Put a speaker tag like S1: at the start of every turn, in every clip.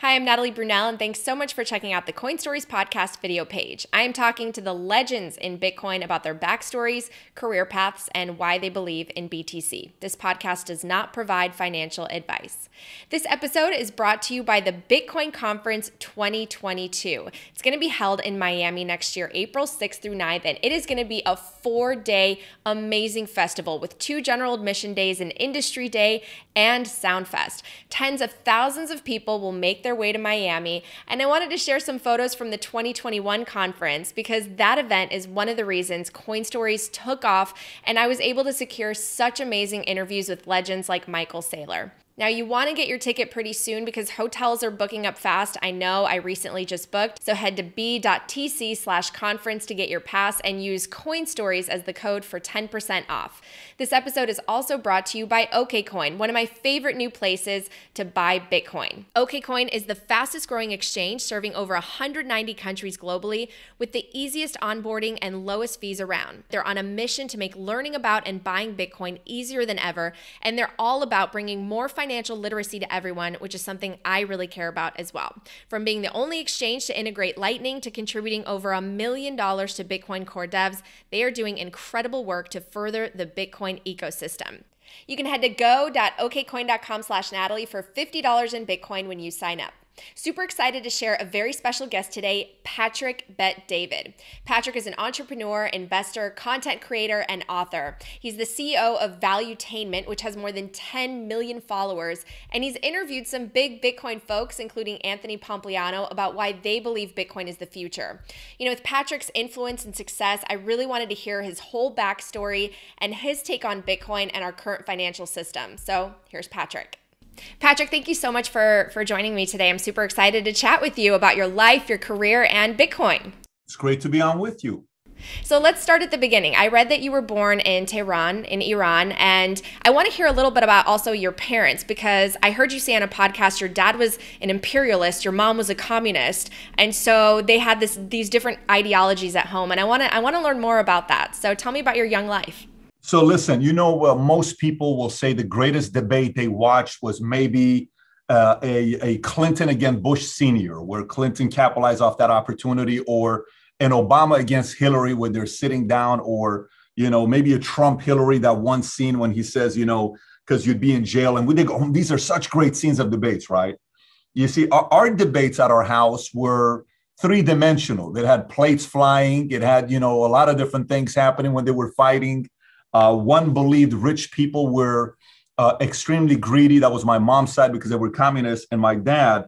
S1: Hi, I'm Natalie Brunell, and thanks so much for checking out the Coin Stories podcast video page. I am talking to the legends in Bitcoin about their backstories, career paths, and why they believe in BTC. This podcast does not provide financial advice. This episode is brought to you by the Bitcoin Conference 2022. It's going to be held in Miami next year, April 6th through 9th, and it is going to be a four day amazing festival with two general admission days, an industry day, and Soundfest. Tens of thousands of people will make their their way to Miami. And I wanted to share some photos from the 2021 conference because that event is one of the reasons Coin Stories took off and I was able to secure such amazing interviews with legends like Michael Saylor. Now, you want to get your ticket pretty soon because hotels are booking up fast. I know I recently just booked. So head to b.tc slash conference to get your pass and use Coin Stories as the code for 10% off. This episode is also brought to you by OKCoin, one of my favorite new places to buy Bitcoin. OKCoin is the fastest growing exchange serving over 190 countries globally with the easiest onboarding and lowest fees around. They're on a mission to make learning about and buying Bitcoin easier than ever, and they're all about bringing more financial literacy to everyone, which is something I really care about as well. From being the only exchange to integrate Lightning to contributing over a million dollars to Bitcoin core devs, they are doing incredible work to further the Bitcoin ecosystem. You can head to go.okcoin.com slash Natalie for $50 in Bitcoin when you sign up. Super excited to share a very special guest today, Patrick Bet David. Patrick is an entrepreneur, investor, content creator, and author. He's the CEO of Valuetainment, which has more than 10 million followers, and he's interviewed some big Bitcoin folks, including Anthony Pompliano, about why they believe Bitcoin is the future. You know, with Patrick's influence and success, I really wanted to hear his whole backstory and his take on Bitcoin and our current financial system. So here's Patrick. Patrick, thank you so much for for joining me today. I'm super excited to chat with you about your life, your career, and Bitcoin.
S2: It's great to be on with you.
S1: So let's start at the beginning. I read that you were born in Tehran, in Iran, and I want to hear a little bit about also your parents because I heard you say on a podcast your dad was an imperialist, your mom was a communist, and so they had this these different ideologies at home. And I want to I want to learn more about that. So tell me about your young life.
S2: So listen, you know, most people will say the greatest debate they watched was maybe uh, a, a Clinton against Bush Senior, where Clinton capitalized off that opportunity, or an Obama against Hillary, where they're sitting down, or you know, maybe a Trump Hillary that one scene when he says, you know, because you'd be in jail, and we think, oh, these are such great scenes of debates, right? You see, our, our debates at our house were three dimensional. It had plates flying. It had, you know, a lot of different things happening when they were fighting uh, one believed rich people were uh, extremely greedy. That was my mom's side because they were communists. And my dad,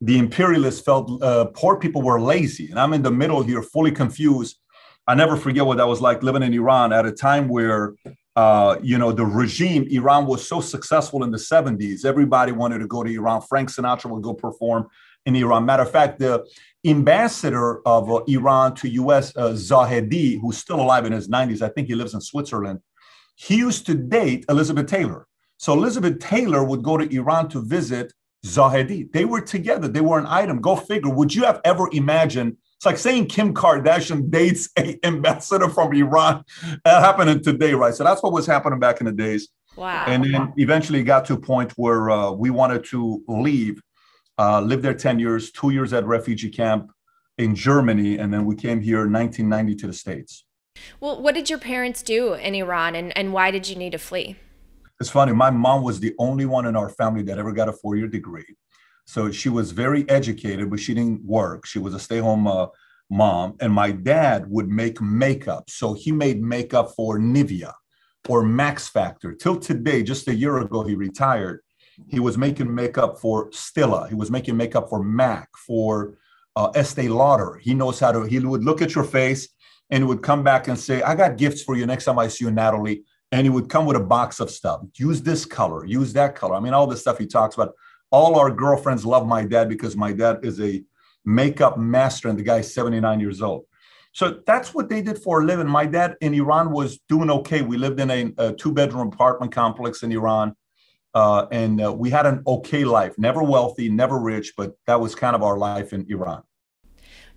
S2: the imperialists, felt uh, poor people were lazy. And I'm in the middle here, fully confused. I never forget what that was like living in Iran at a time where, uh, you know, the regime, Iran was so successful in the 70s. Everybody wanted to go to Iran. Frank Sinatra would go perform in Iran. Matter of fact, the ambassador of uh, Iran to US, uh, Zahedi, who's still alive in his 90s, I think he lives in Switzerland, he used to date Elizabeth Taylor. So Elizabeth Taylor would go to Iran to visit Zahedi. They were together, they were an item. Go figure. Would you have ever imagined? It's like saying Kim Kardashian dates a ambassador from Iran. That happened today, right? So that's what was happening back in the days.
S1: Wow.
S2: And then eventually got to a point where uh, we wanted to leave uh, lived there 10 years, two years at refugee camp in Germany, and then we came here in 1990 to the States.
S1: Well, what did your parents do in Iran and, and why did you need to flee?
S2: It's funny. My mom was the only one in our family that ever got a four year degree. So she was very educated, but she didn't work. She was a stay home uh, mom. And my dad would make makeup. So he made makeup for Nivea or Max Factor. Till today, just a year ago, he retired. He was making makeup for Stila. He was making makeup for Mac, for uh, Estee Lauder. He knows how to, he would look at your face and would come back and say, I got gifts for you next time I see you, Natalie. And he would come with a box of stuff. Use this color, use that color. I mean, all the stuff he talks about. All our girlfriends love my dad because my dad is a makeup master and the guy's 79 years old. So that's what they did for a living. My dad in Iran was doing okay. We lived in a, a two bedroom apartment complex in Iran. Uh, and uh, we had an okay life, never wealthy, never rich, but that was kind of our life in Iran.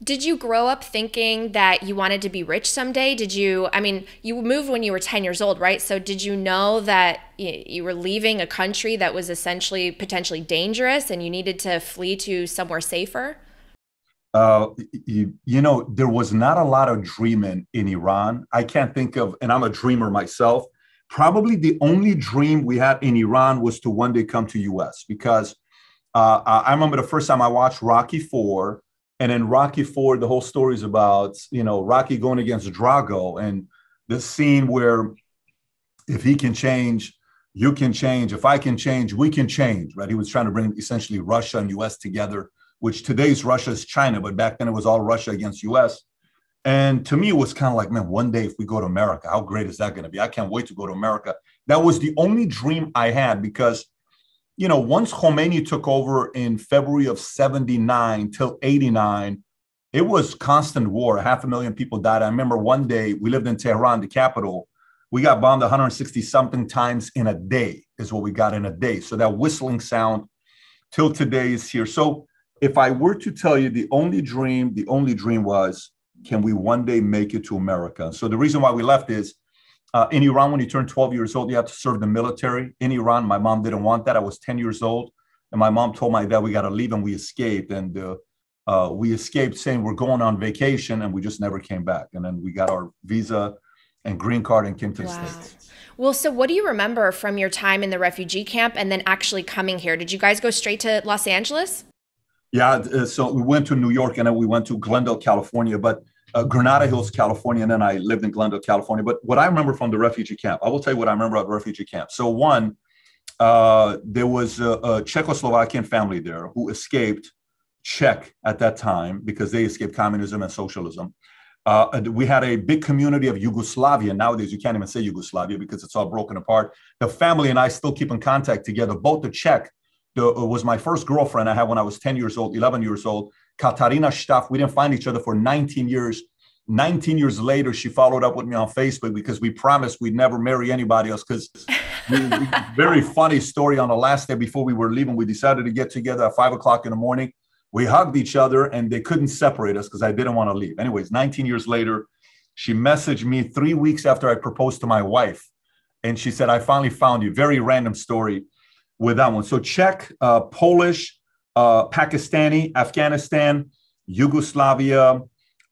S1: Did you grow up thinking that you wanted to be rich someday? Did you, I mean, you moved when you were 10 years old, right? So did you know that you were leaving a country that was essentially potentially dangerous and you needed to flee to somewhere safer?
S2: Uh, you, you know, there was not a lot of dreaming in Iran. I can't think of, and I'm a dreamer myself. Probably the only dream we had in Iran was to one day come to U.S. because uh, I remember the first time I watched Rocky Four, and in Rocky Four, the whole story is about you know Rocky going against Drago, and the scene where if he can change, you can change. If I can change, we can change. Right? He was trying to bring essentially Russia and U.S. together which today's Russia is China, but back then it was all Russia against US. And to me, it was kind of like, man, one day if we go to America, how great is that going to be? I can't wait to go to America. That was the only dream I had because, you know, once Khomeini took over in February of 79 till 89, it was constant war. Half a million people died. I remember one day we lived in Tehran, the capital. We got bombed 160 something times in a day, is what we got in a day. So that whistling sound till today is here. So if I were to tell you the only dream, the only dream was, can we one day make it to America? So the reason why we left is uh, in Iran, when you turn 12 years old, you have to serve the military. In Iran, my mom didn't want that. I was 10 years old. And my mom told my dad, we got to leave. And we escaped. And uh, uh, we escaped saying we're going on vacation. And we just never came back. And then we got our visa and green card and came to wow. the States.
S1: Well, so what do you remember from your time in the refugee camp and then actually coming here? Did you guys go straight to Los Angeles?
S2: Yeah, uh, so we went to New York and then we went to Glendale, California, but uh, Granada Hills, California, and then I lived in Glendale, California. But what I remember from the refugee camp, I will tell you what I remember about the refugee camp. So one, uh, there was a, a, Czechoslovakian family there who escaped Czech at that time because they escaped communism and socialism. Uh, we had a big community of Yugoslavia. Nowadays, you can't even say Yugoslavia because it's all broken apart. The family and I still keep in contact together. Both the Czech the, uh, was my first girlfriend I had when I was 10 years old, 11 years old. Katarina Staff. We didn't find each other for 19 years. 19 years later, she followed up with me on Facebook because we promised we'd never marry anybody else. Because very funny story on the last day before we were leaving, we decided to get together at five o'clock in the morning. We hugged each other and they couldn't separate us because I didn't want to leave. Anyways, 19 years later, she messaged me three weeks after I proposed to my wife. And she said, I finally found you. Very random story with that one. So Czech, uh, Polish, uh, Pakistani, Afghanistan, Yugoslavia.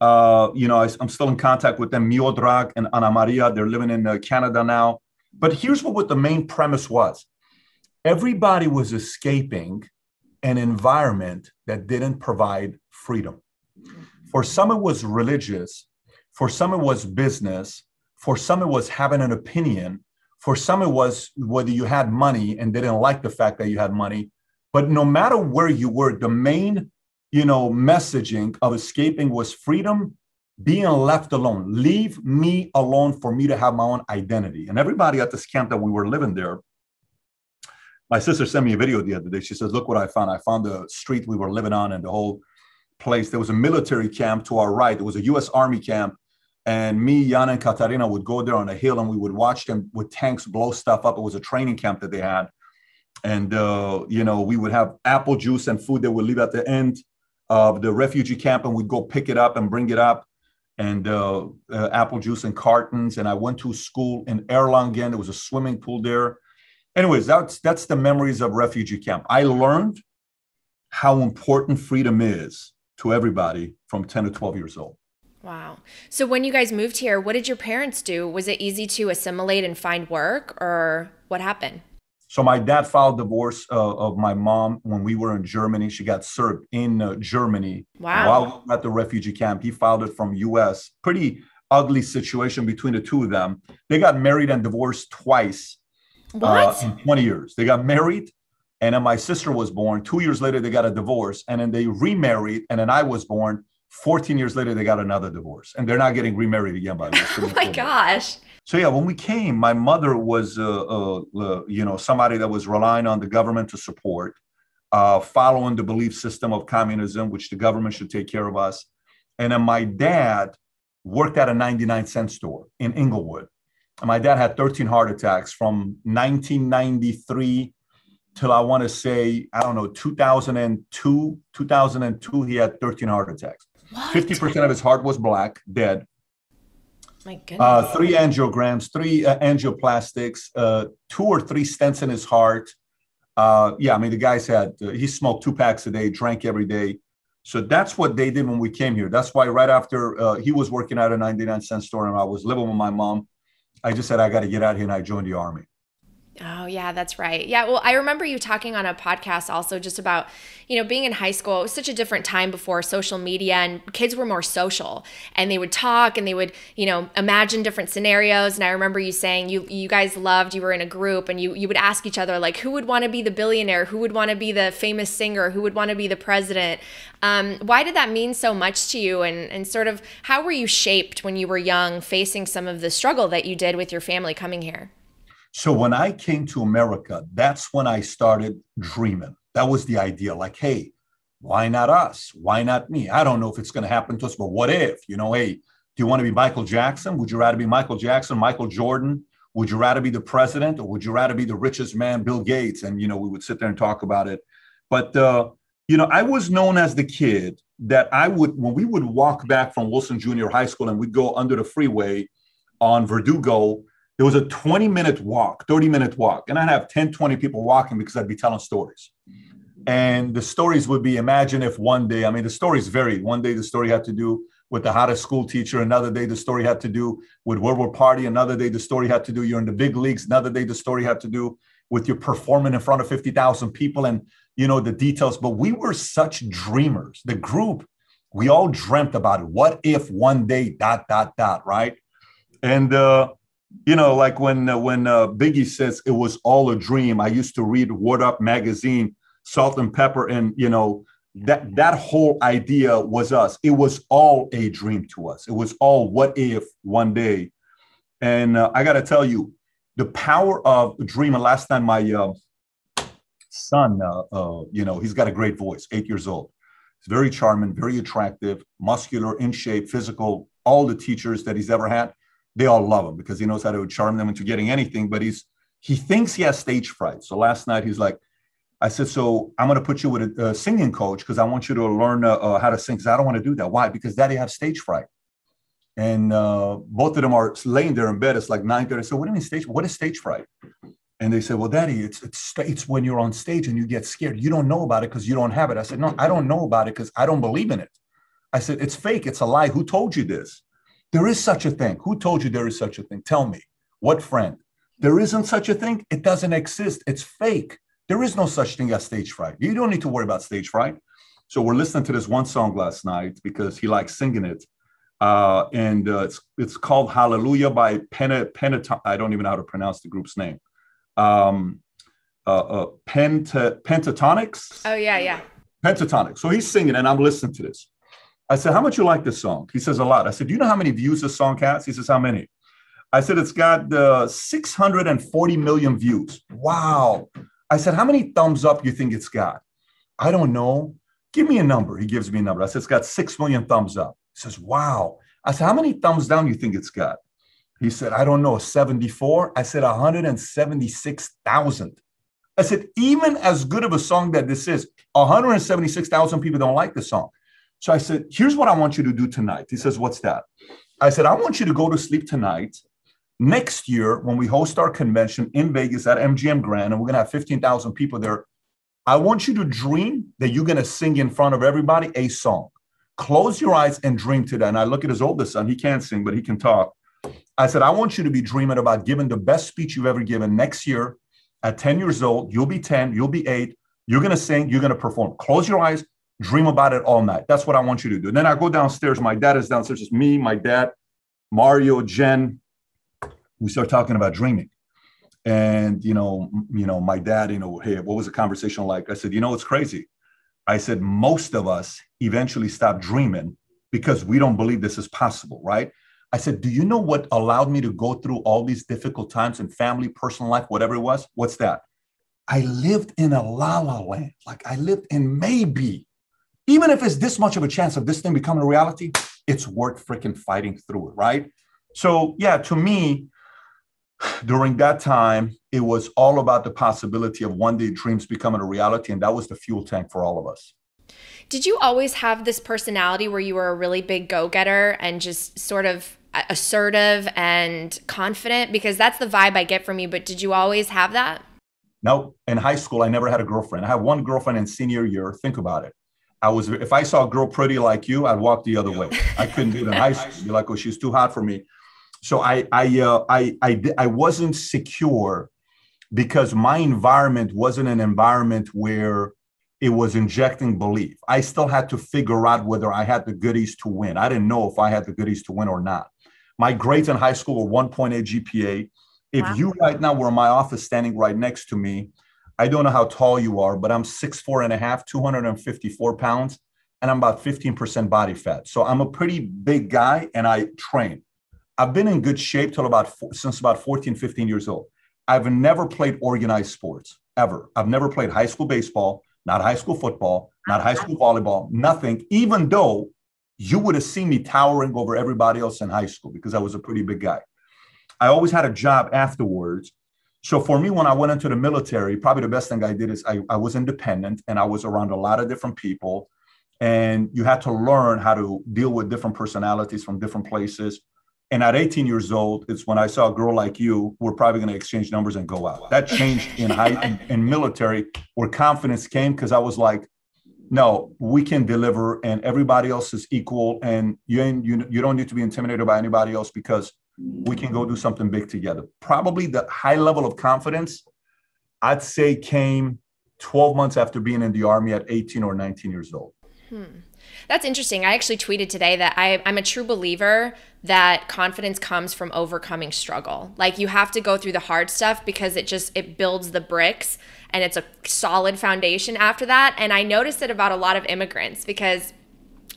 S2: Uh, you know, I, am still in contact with them. Miodrag and Ana Maria. They're living in uh, Canada now. But here's what, what the main premise was: everybody was escaping an environment that didn't provide freedom. For some, it was religious. For some, it was business. For some, it was having an opinion for some, it was whether you had money and didn't like the fact that you had money. But no matter where you were, the main, you know, messaging of escaping was freedom, being left alone. Leave me alone for me to have my own identity. And everybody at this camp that we were living there, my sister sent me a video the other day. She says, Look what I found. I found the street we were living on and the whole place. There was a military camp to our right. There was a US Army camp and me, Yana, and Katarina would go there on a hill and we would watch them with tanks blow stuff up. It was a training camp that they had. And, uh, you know, we would have apple juice and food that would leave at the end of the refugee camp and we'd go pick it up and bring it up and uh, uh, apple juice and cartons. And I went to school in Erlangen. There was a swimming pool there. Anyways, that's that's the memories of refugee camp. I learned how important freedom is to everybody from 10 to 12 years old.
S1: Wow. So when you guys moved here, what did your parents do? Was it easy to assimilate and find work or what happened?
S2: So my dad filed divorce uh, of my mom when we were in Germany. She got served in uh, Germany
S1: wow.
S2: while at the refugee camp. He filed it from U.S. Pretty ugly situation between the two of them. They got married and divorced twice
S1: uh,
S2: in 20 years. They got married, and then my sister was born. Two years later, they got a divorce, and then they remarried, and then I was born. 14 years later, they got another divorce, and they're not getting remarried again. By the way,
S1: oh my gosh!
S2: So yeah, when we came, my mother was, uh, uh, uh, you know, somebody that was relying on the government to support, uh, following the belief system of communism, which the government should take care of us. And then my dad worked at a 99 cent store in Inglewood. And my dad had 13 heart attacks from 1993 till I want to say, I don't know, 2002, 2002, he had 13 heart attacks. Fifty percent of his heart was black, dead.
S1: My
S2: Uh,
S1: goodness.
S2: three angiograms, three uh, angioplastics, uh, two or three stents in his heart. Uh, yeah, I mean the guy's had uh, he smoked two packs a day, drank every day. So that's what they did when we came here. That's why right after uh, he was working at a 99 cent store and I was living with my mom, I just said I got to get out here and I joined the army.
S1: Oh, yeah, that's right. Yeah, well, I remember you talking on a podcast also just about, you know, being in high school. It was such a different time before social media and kids were more social and they would talk and they would, you know, imagine different scenarios. And I remember you saying you you guys loved, you were in a group and you you would ask each other like who would want to be the billionaire, who would want to be the famous singer, who would want to be the president. Um, why did that mean so much to you and and sort of how were you shaped when you were young facing some of the struggle that you did with your family coming here?
S2: So when I came to America, that's when I started dreaming. That was the idea. Like, hey, why not us? Why not me? I don't know if it's going to happen to us, but what if? You know, hey, do you want to be Michael Jackson? Would you rather be Michael Jackson, Michael Jordan? Would you rather be the president or would you rather be the richest man, Bill Gates? And, you know, we would sit there and talk about it. But, uh, you know, I was known as the kid that I would, when we would walk back from Wilson Junior High School and we'd go under the freeway on Verdugo, there was a 20 minute walk, 30 minute walk. And I'd have 10, 20 people walking because I'd be telling stories. And the stories would be imagine if one day, I mean, the stories varied. One day the story had to do with the hottest school teacher. Another day the story had to do with World War Party. Another day the story had to do you're in the big leagues. Another day the story had to do with your performing in front of 50,000 people and, you know, the details. But we were such dreamers. The group, we all dreamt about it. What if one day, dot, dot, dot, right? And, uh, you know, like when uh, when uh, Biggie says it was all a dream. I used to read Word Up magazine, Salt-N-Pepa, and you know that that whole idea was us. It was all a dream to us. It was all what if one day. And uh, I got to tell you, the power of dreaming. Last time my uh, son, uh, uh, you know, he's got a great voice, eight years old. He's very charming, very attractive, muscular, in shape, physical. All the teachers that he's ever had they all love him because he knows how to charm them into getting anything. But he's he thinks he has stage fright. So last night he's like, I said, so I'm going to put you with a, a singing coach because I want you to learn uh, uh, how to sing. Because I don't want to do that. Why? Because Daddy have stage fright. And uh, both of them are laying there in bed. It's like nine thirty. So what do you mean stage? What is stage fright? And they said, well, Daddy, it's it's it's when you're on stage and you get scared. You don't know about it because you don't have it. I said, no, I don't know about it because I don't believe in it. I said, it's fake. It's a lie. Who told you this? There is such a thing. Who told you there is such a thing? Tell me. What friend? There isn't such a thing. It doesn't exist. It's fake. There is no such thing as stage fright. You don't need to worry about stage fright. So we're listening to this one song last night because he likes singing it. Uh, and uh, it's it's called Hallelujah by Penta, Penta, I don't even know how to pronounce the group's name. Um, uh, uh, Penta, Pentatonix?
S1: Oh, yeah, yeah.
S2: Pentatonix. So he's singing and I'm listening to this. I said, How much you like this song? He says, A lot. I said, Do you know how many views this song has? He says, How many? I said, It's got uh, 640 million views. Wow. I said, How many thumbs up you think it's got? I don't know. Give me a number. He gives me a number. I said, It's got 6 million thumbs up. He says, Wow. I said, How many thumbs down you think it's got? He said, I don't know, 74. I said, 176,000. I said, Even as good of a song that this is, 176,000 people don't like the song. So I said, here's what I want you to do tonight. He says, what's that? I said, I want you to go to sleep tonight. Next year, when we host our convention in Vegas at MGM Grand, and we're going to have 15,000 people there, I want you to dream that you're going to sing in front of everybody a song. Close your eyes and dream to that. And I look at his oldest son. He can't sing, but he can talk. I said, I want you to be dreaming about giving the best speech you've ever given next year at 10 years old. You'll be 10, you'll be eight. You're going to sing, you're going to perform. Close your eyes, dream about it all night. That's what I want you to do. And then I go downstairs. My dad is downstairs. It's me, my dad, Mario, Jen. We start talking about dreaming. And you know, you know, my dad, you know, hey, what was the conversation like? I said, you know, it's crazy. I said, most of us eventually stop dreaming because we don't believe this is possible, right? I said, do you know what allowed me to go through all these difficult times in family, personal life, whatever it was? What's that? I lived in a la la land. Like I lived in maybe even if it's this much of a chance of this thing becoming a reality, it's worth freaking fighting through it, right? So, yeah, to me, during that time, it was all about the possibility of one day dreams becoming a reality. And that was the fuel tank for all of us.
S1: Did you always have this personality where you were a really big go getter and just sort of assertive and confident? Because that's the vibe I get from you. But did you always have that?
S2: No. In high school, I never had a girlfriend. I had one girlfriend in senior year. Think about it. I was if I saw a girl pretty like you, I'd walk the other way. I couldn't do it in high school. Be like, oh, she's too hot for me. So I I uh, I I I wasn't secure because my environment wasn't an environment where it was injecting belief. I still had to figure out whether I had the goodies to win. I didn't know if I had the goodies to win or not. My grades in high school were 1.8 GPA. If wow. you right now were in my office standing right next to me, I don't know how tall you are, but I'm six four and a half, 254 pounds, and I'm about 15% body fat. So I'm a pretty big guy and I train. I've been in good shape till about since about 14, 15 years old. I've never played organized sports ever. I've never played high school baseball, not high school football, not high school volleyball, nothing, even though you would have seen me towering over everybody else in high school because I was a pretty big guy. I always had a job afterwards so for me, when I went into the military, probably the best thing I did is I, I was independent and I was around a lot of different people. And you had to learn how to deal with different personalities from different places. And at 18 years old, it's when I saw a girl like you, we're probably going to exchange numbers and go out. That changed in high in, in military where confidence came because I was like, no, we can deliver and everybody else is equal. And you, you, you don't need to be intimidated by anybody else because we can go do something big together. Probably the high level of confidence, I'd say, came 12 months after being in the Army at 18 or 19 years old.
S1: Hmm. That's interesting. I actually tweeted today that I, I'm a true believer that confidence comes from overcoming struggle. Like you have to go through the hard stuff because it just it builds the bricks and it's a solid foundation after that. And I noticed it about a lot of immigrants because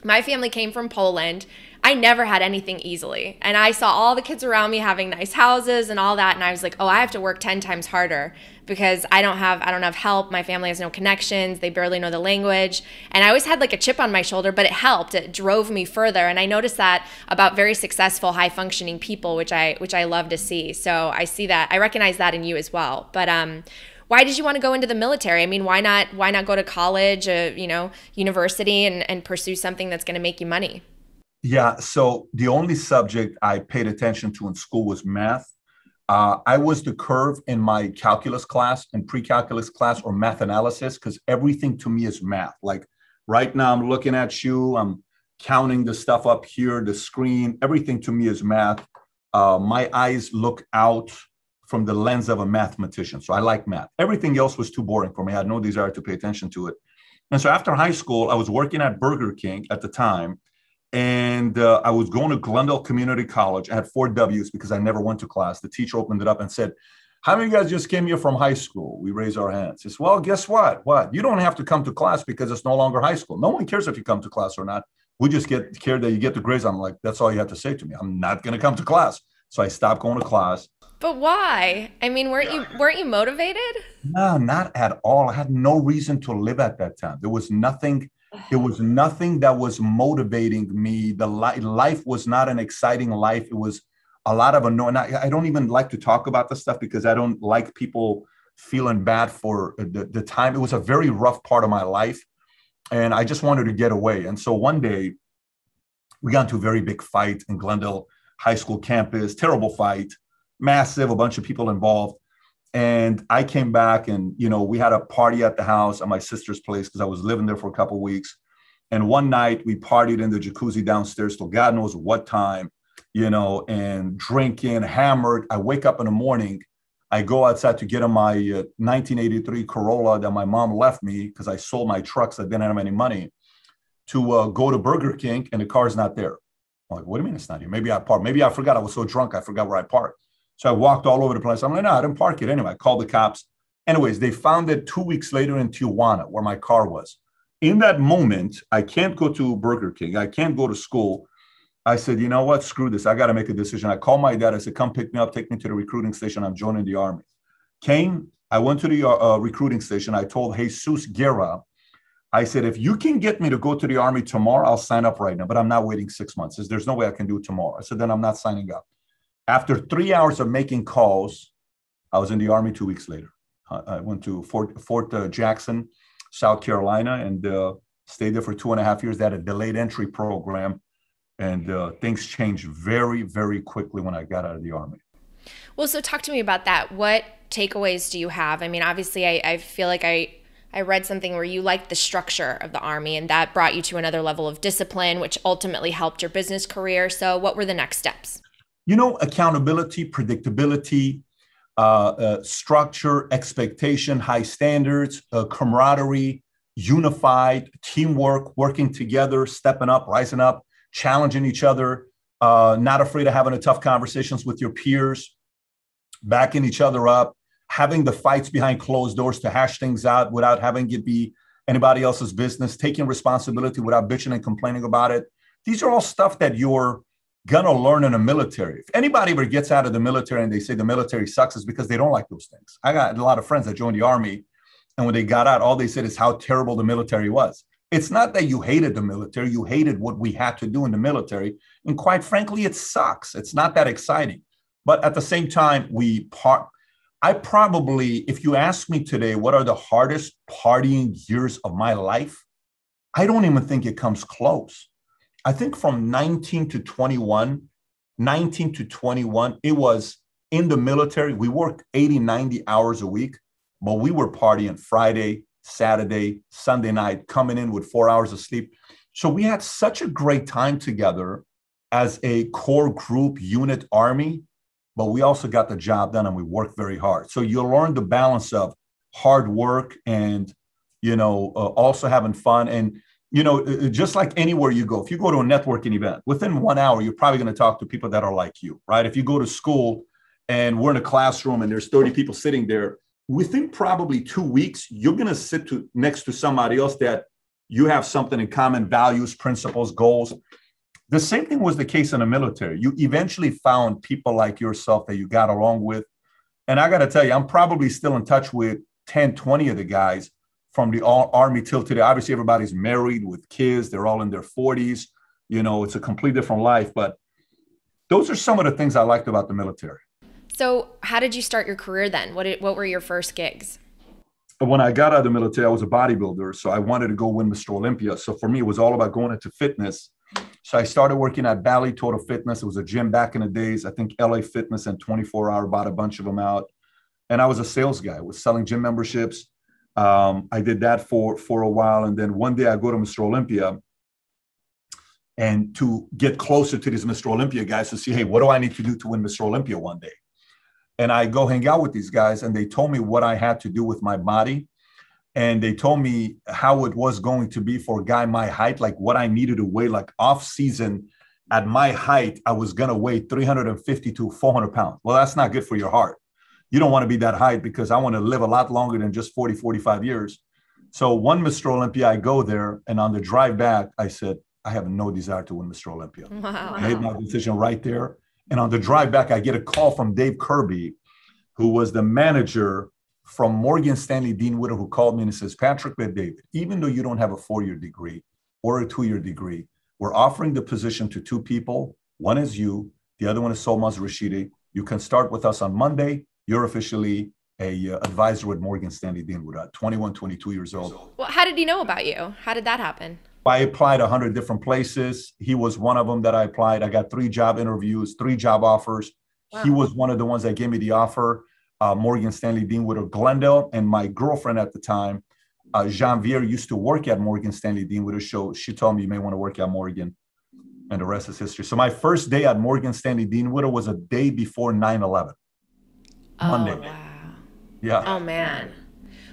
S1: my family came from Poland I never had anything easily. And I saw all the kids around me having nice houses and all that and I was like, "Oh, I have to work 10 times harder because I don't have I don't have help. My family has no connections. They barely know the language." And I always had like a chip on my shoulder, but it helped. It drove me further. And I noticed that about very successful, high functioning people, which I which I love to see. So I see that. I recognize that in you as well. But um why did you want to go into the military? I mean, why not why not go to college, uh, you know, university and and pursue something that's going to make you money?
S2: Yeah. So the only subject I paid attention to in school was math. Uh, I was the curve in my calculus class and pre-calculus class or math analysis because everything to me is math. Like right now, I'm looking at you. I'm counting the stuff up here, the screen. Everything to me is math. Uh, my eyes look out from the lens of a mathematician. So I like math. Everything else was too boring for me. I had no desire to pay attention to it. And so after high school, I was working at Burger King at the time and uh, I was going to Glendale Community College. I had four W's because I never went to class. The teacher opened it up and said, How many of you guys just came here from high school? We raised our hands. He says, Well, guess what? What? You don't have to come to class because it's no longer high school. No one cares if you come to class or not. We just get care that you get the grades. I'm like, That's all you have to say to me. I'm not going to come to class. So I stopped going to class.
S1: But why? I mean, weren't you weren't you motivated?
S2: No, not at all. I had no reason to live at that time. There was nothing there was nothing that was motivating me. The li- life was not an exciting life. It was a lot of annoying. I, I don't even like to talk about the stuff because I don't like people feeling bad for the, the time. It was a very rough part of my life. And I just wanted to get away. And so one day we got into a very big fight in Glendale High School campus, terrible fight, massive, a bunch of people involved. And I came back and, you know, we had a party at the house at my sister's place because I was living there for a couple weeks. And one night we partied in the jacuzzi downstairs till God knows what time, you know, and drinking, hammered. I wake up in the morning. I go outside to get on my uh, 1983 Corolla that my mom left me because I sold my trucks. I didn't have any money to uh, go to Burger King and the car's not there. I'm like, what do you mean it's not here? Maybe I parked. Maybe I forgot. I was so drunk. I forgot where I parked. So I walked all over the place. I'm like, no, I didn't park it anyway. I called the cops. Anyways, they found it two weeks later in Tijuana, where my car was. In that moment, I can't go to Burger King. I can't go to school. I said, you know what? Screw this. I got to make a decision. I called my dad. I said, come pick me up, take me to the recruiting station. I'm joining the army. Came, I went to the uh, uh recruiting station. I told Jesus Guerra, I said, if you can get me to go to the army tomorrow, I'll sign up right now, but I'm not waiting six months. There's no way I can do it tomorrow. I said, then I'm not signing up. After three hours of making calls, I was in the Army two weeks later. I went to Fort, Fort uh, Jackson, South Carolina, and uh, Stayed there for two and a half years. They had a delayed entry program, and uh, things changed very, very quickly when I got out of the army.
S1: Well, so talk to me about that. What takeaways do you have? I mean, obviously, I, I feel like I I read something where you liked the structure of the army, and that brought you to another level of discipline, which ultimately helped your business career. So, what were the next steps?
S2: You know, accountability, predictability, uh, uh, structure, expectation, high standards, uh, camaraderie, unified teamwork, working together, stepping up, rising up, challenging each other, uh, not afraid of having a tough conversations with your peers, backing each other up, having the fights behind closed doors to hash things out without having it be anybody else's business, taking responsibility without bitching and complaining about it. These are all stuff that you're gonna learn in the military. If anybody ever gets out of the military and they say the military sucks, is because they don't like those things. I got a lot of friends that joined the army, and when they got out, all they said is how terrible the military was. It's not that you hated the military, you hated what we had to do in the military. And quite frankly, it sucks. It's not that exciting. But at the same time, we part. I probably, if you ask me today, what are the hardest partying years of my life? I don't even think it comes close. I think from 19 to 21, 19 to 21, it was in the military. We worked 80, 90 hours a week, but we were partying Friday, Saturday, Sunday night, coming in with four hours of sleep. So we had such a great time together as a core group unit army but we also got the job done and we worked very hard. So you'll learn the balance of hard work and, you know, uh, also having fun. And, you know, uh, uh, just like anywhere you go, if you go to a networking event, within one hour, you're probably going to talk to people that are like you, right? If you go to school and we're in a classroom and there's 30 people sitting there, within probably two weeks, you're going to sit to, next to somebody else that you have something in common values, principles, goals. The same thing was the case in the military. You eventually found people like yourself that you got along with. And I got to tell you, I'm probably still in touch with 10, 20 of the guys from the army till today. Obviously, everybody's married with kids, they're all in their 40s. You know, it's a complete different life. But those are some of the things I liked about the military.
S1: So, how did you start your career then? What, did, what were your first gigs?
S2: When I got out of the military, I was a bodybuilder. So, I wanted to go win Mr. Olympia. So, for me, it was all about going into fitness so I started working at Bally Total Fitness. It was a gym back in the days. I think LA Fitness and 24 Hour bought a bunch of them out. And I was a sales guy. I was selling gym memberships. Um, I did that for for a while, and then one day I go to Mr. Olympia, and to get closer to these Mr. Olympia guys to see, hey, what do I need to do to win Mr. Olympia one day? And I go hang out with these guys, and they told me what I had to do with my body and they told me how it was going to be for a guy my height, like what I needed to weigh, like off season at my height, I was going to weigh 350 to 400 pounds. Well, that's not good for your heart. You don't want to be that height because I want to live a lot longer than just 40, 45 years. So one Mr. Olympia, I go there, and on the drive back, I said, I have no desire to win Mr. Olympia. Wow. I made my decision right there. And on the drive back, I get a call from Dave Kirby, who was the manager from Morgan Stanley Dean Witter, who called me and says, Patrick Bet David, even though you don't have a four year degree or a two year degree, we're offering the position to two people. One is you, the other one is Solmaz Rashidi. You can start with us on Monday. You're officially a uh, advisor with Morgan Stanley Dean Witter, 21, 22 years old.
S1: Well, how did he know about you? How did that happen?
S2: I applied 100 different places. He was one of them that I applied. I got three job interviews, three job offers. Wow. He was one of the ones that gave me the offer uh, Morgan Stanley Dean Witter Glendale, and my girlfriend at the time, uh, Janvier, used to work at Morgan Stanley Dean Witter. So she told me you may want to work at Morgan, and the rest is history. So my first day at Morgan Stanley Dean Witter was a day before 9/11,
S1: oh, Monday. Wow.
S2: Yeah.
S1: Oh man.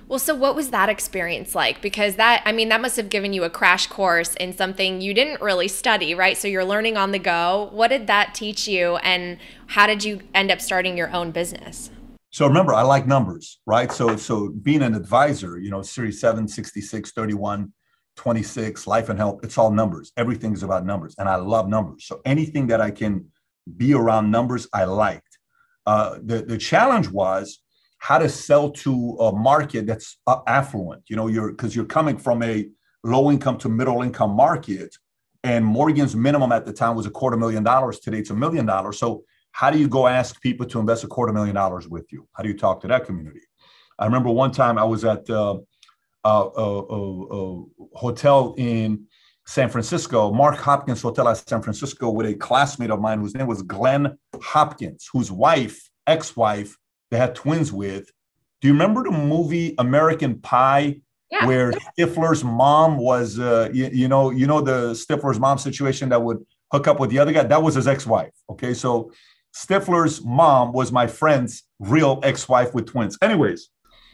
S1: Well, so what was that experience like? Because that, I mean, that must have given you a crash course in something you didn't really study, right? So you're learning on the go. What did that teach you, and how did you end up starting your own business?
S2: So remember, I like numbers, right? So so being an advisor, you know, series 7, 66, 31, 26, life and health, it's all numbers. Everything's about numbers. And I love numbers. So anything that I can be around numbers, I liked. Uh, the, the challenge was how to sell to a market that's affluent. You know, you're because you're coming from a low income to middle income market. And Morgan's minimum at the time was a quarter million dollars. Today it's a million dollars. So how do you go ask people to invest a quarter million dollars with you? How do you talk to that community? I remember one time I was at uh, uh, a, hotel in San Francisco, Mark Hopkins Hotel at San Francisco, with a classmate of mine whose name was Glenn Hopkins, whose wife, ex-wife, they had twins with. Do you remember the movie American Pie? Yeah. Where Stifler's mom was, uh, you, you know, you know the Stifler's mom situation that would hook up with the other guy. That was his ex-wife. Okay, so Stifler's mom was my friend's real ex-wife with twins. Anyways,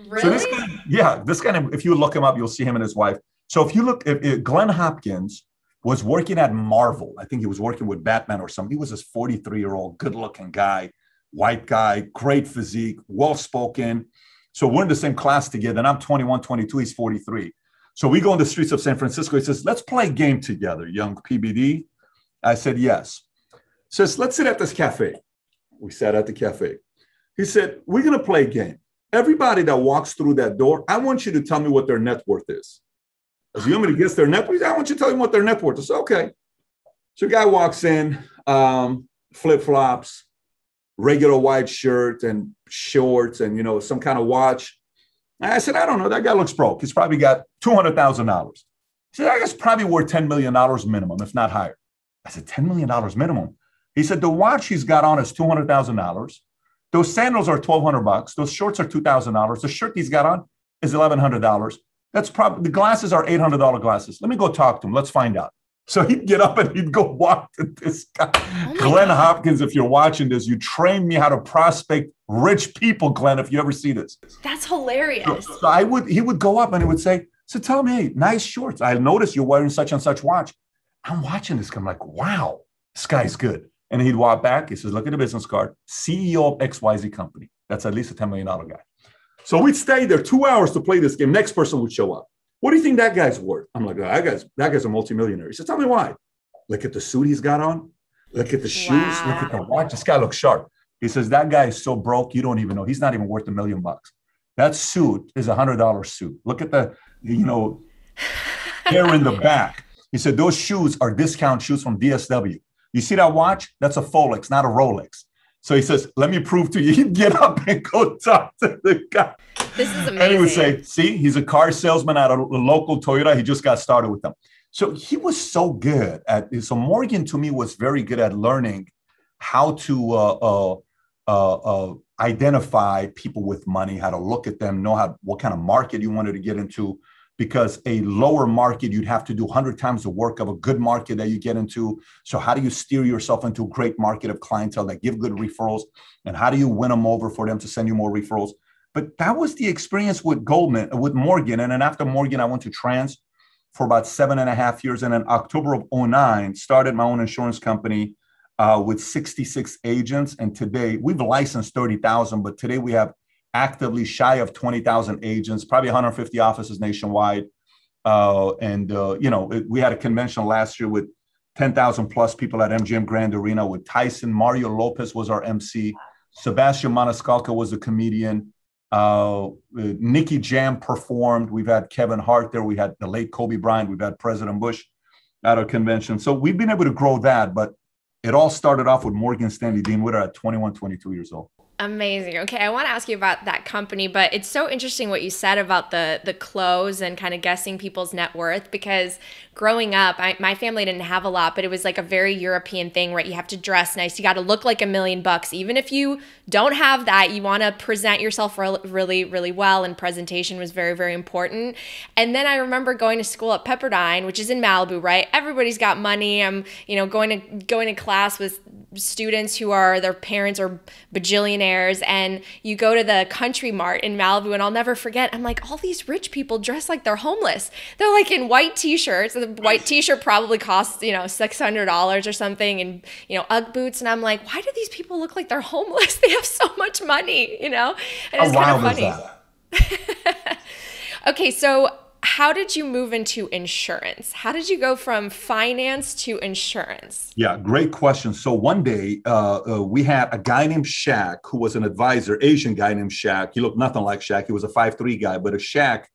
S1: really? so
S2: this guy, yeah, this guy. If you look him up, you'll see him and his wife. So if you look, if, if Glenn Hopkins was working at Marvel, I think he was working with Batman or something. He was this 43 year old, good looking guy, white guy, great physique, well spoken. So we're in the same class together, and I'm 21, 22. He's 43. So we go in the streets of San Francisco. He says, "Let's play a game together, young PBD." I said, "Yes." Says, "Let's sit at this cafe." We sat at the cafe. He said, "We're going to play a game. Everybody that walks through that door, I want you to tell me what their net worth is." As me to guess their net worth? I want you to tell me what their net worth is. Okay. So a guy walks in, um, flip flops, regular white shirt and shorts, and you know some kind of watch. And I said, I don't know. That guy looks broke. He's probably got two hundred thousand dollars. He said, I guess probably worth ten million dollars minimum, if not higher. I said, ten million dollars minimum. He said, the watch he's got on is two hundred thousand dollars. Those sandals are twelve hundred bucks. Those shorts are two thousand dollars. The shirt he's got on is eleven hundred dollars. That's probably the glasses are $800 glasses. Let me go talk to him. Let's find out. So he'd get up and he'd go walk to this guy. Oh Glenn God. Hopkins, if you're watching this, you trained me how to prospect rich people, Glenn, if you ever see this.
S1: That's hilarious.
S2: So, so I would, he would go up and he would say, So tell me, hey, nice shorts. I noticed you're wearing such and such watch. I'm watching this. I'm like, wow, this guy's good. And he'd walk back. He says, Look at the business card, CEO of XYZ company. That's at least a $10 million guy. So we'd stay there two hours to play this game. Next person would show up. What do you think that guy's worth? I'm like, oh, that guy's that guy's a multimillionaire. He said, tell me why. Look at the suit he's got on. Look at the shoes. Wow. Look at the watch. This guy looks sharp. He says, that guy is so broke, you don't even know. He's not even worth a million bucks. That suit is a hundred dollar suit. Look at the, you know, hair in the back. He said, those shoes are discount shoes from DSW. You see that watch? That's a Folex, not a Rolex. So he says, Let me prove to you. He'd get up and go talk to the guy.
S1: This is amazing.
S2: And he would say, See, he's a car salesman at a local Toyota. He just got started with them. So he was so good at so Morgan to me was very good at learning how to uh, uh, uh, uh identify people with money, how to look at them, know how what kind of market you wanted to get into, because a lower market you'd have to do 100 times the work of a good market that you get into. So how do you steer yourself into a great market of clientele that give good referrals? And how do you win them over for them to send you more referrals? But that was the experience with goldman with morgan. And then after morgan i went to trans for about seven and a half years. And in october of 09 started my own insurance company uh, with 66 agents. And today we've licensed 30000 but today we have actively shy of 20,000 agents, probably 150 offices nationwide. Uh, and, uh, you know, it, we had a convention last year with 10,000 plus people at MGM Grand Arena with Tyson. Mario Lopez was our MC. Sebastian Maniscalco was a comedian. Uh, Nicky Jam performed. We've had Kevin Hart there. We had the late Kobe Bryant. We've had President Bush at our convention. So we've been able to grow that. But it all started off with Morgan Stanley Dean Witter at 21, 22 years old.
S1: Amazing. Okay, I want to ask you about that company, but it's so interesting what you said about the the clothes and kind of guessing people's net worth because growing up, I, my family didn't have a lot, but it was like a very European thing, right? You have to dress nice. You got to look like a million bucks. Even if you don't have that, you want to present yourself really, really well, and presentation was very, very important. And then I remember going to school at Pepperdine, which is in Malibu, right? Everybody's got money. I'm, you know, going to going to class with students who are their parents are bajillionaires, and you go to the Country Mart in Malibu, and I'll never forget. I'm like, all these rich people dress like they're homeless. They're like in white t-shirts and the white t-shirt probably costs you know $600 or something and you know ugg boots and i'm like why do these people look like they're homeless they have so much money you know and it's kind of funny okay so how did you move into insurance? How did you go from finance to insurance?
S2: Yeah, great question. So one day uh, uh, we had a guy named Shaq who was an advisor, Asian guy named Shaq. He looked nothing like Shaq. He was a five three guy, but a Shaq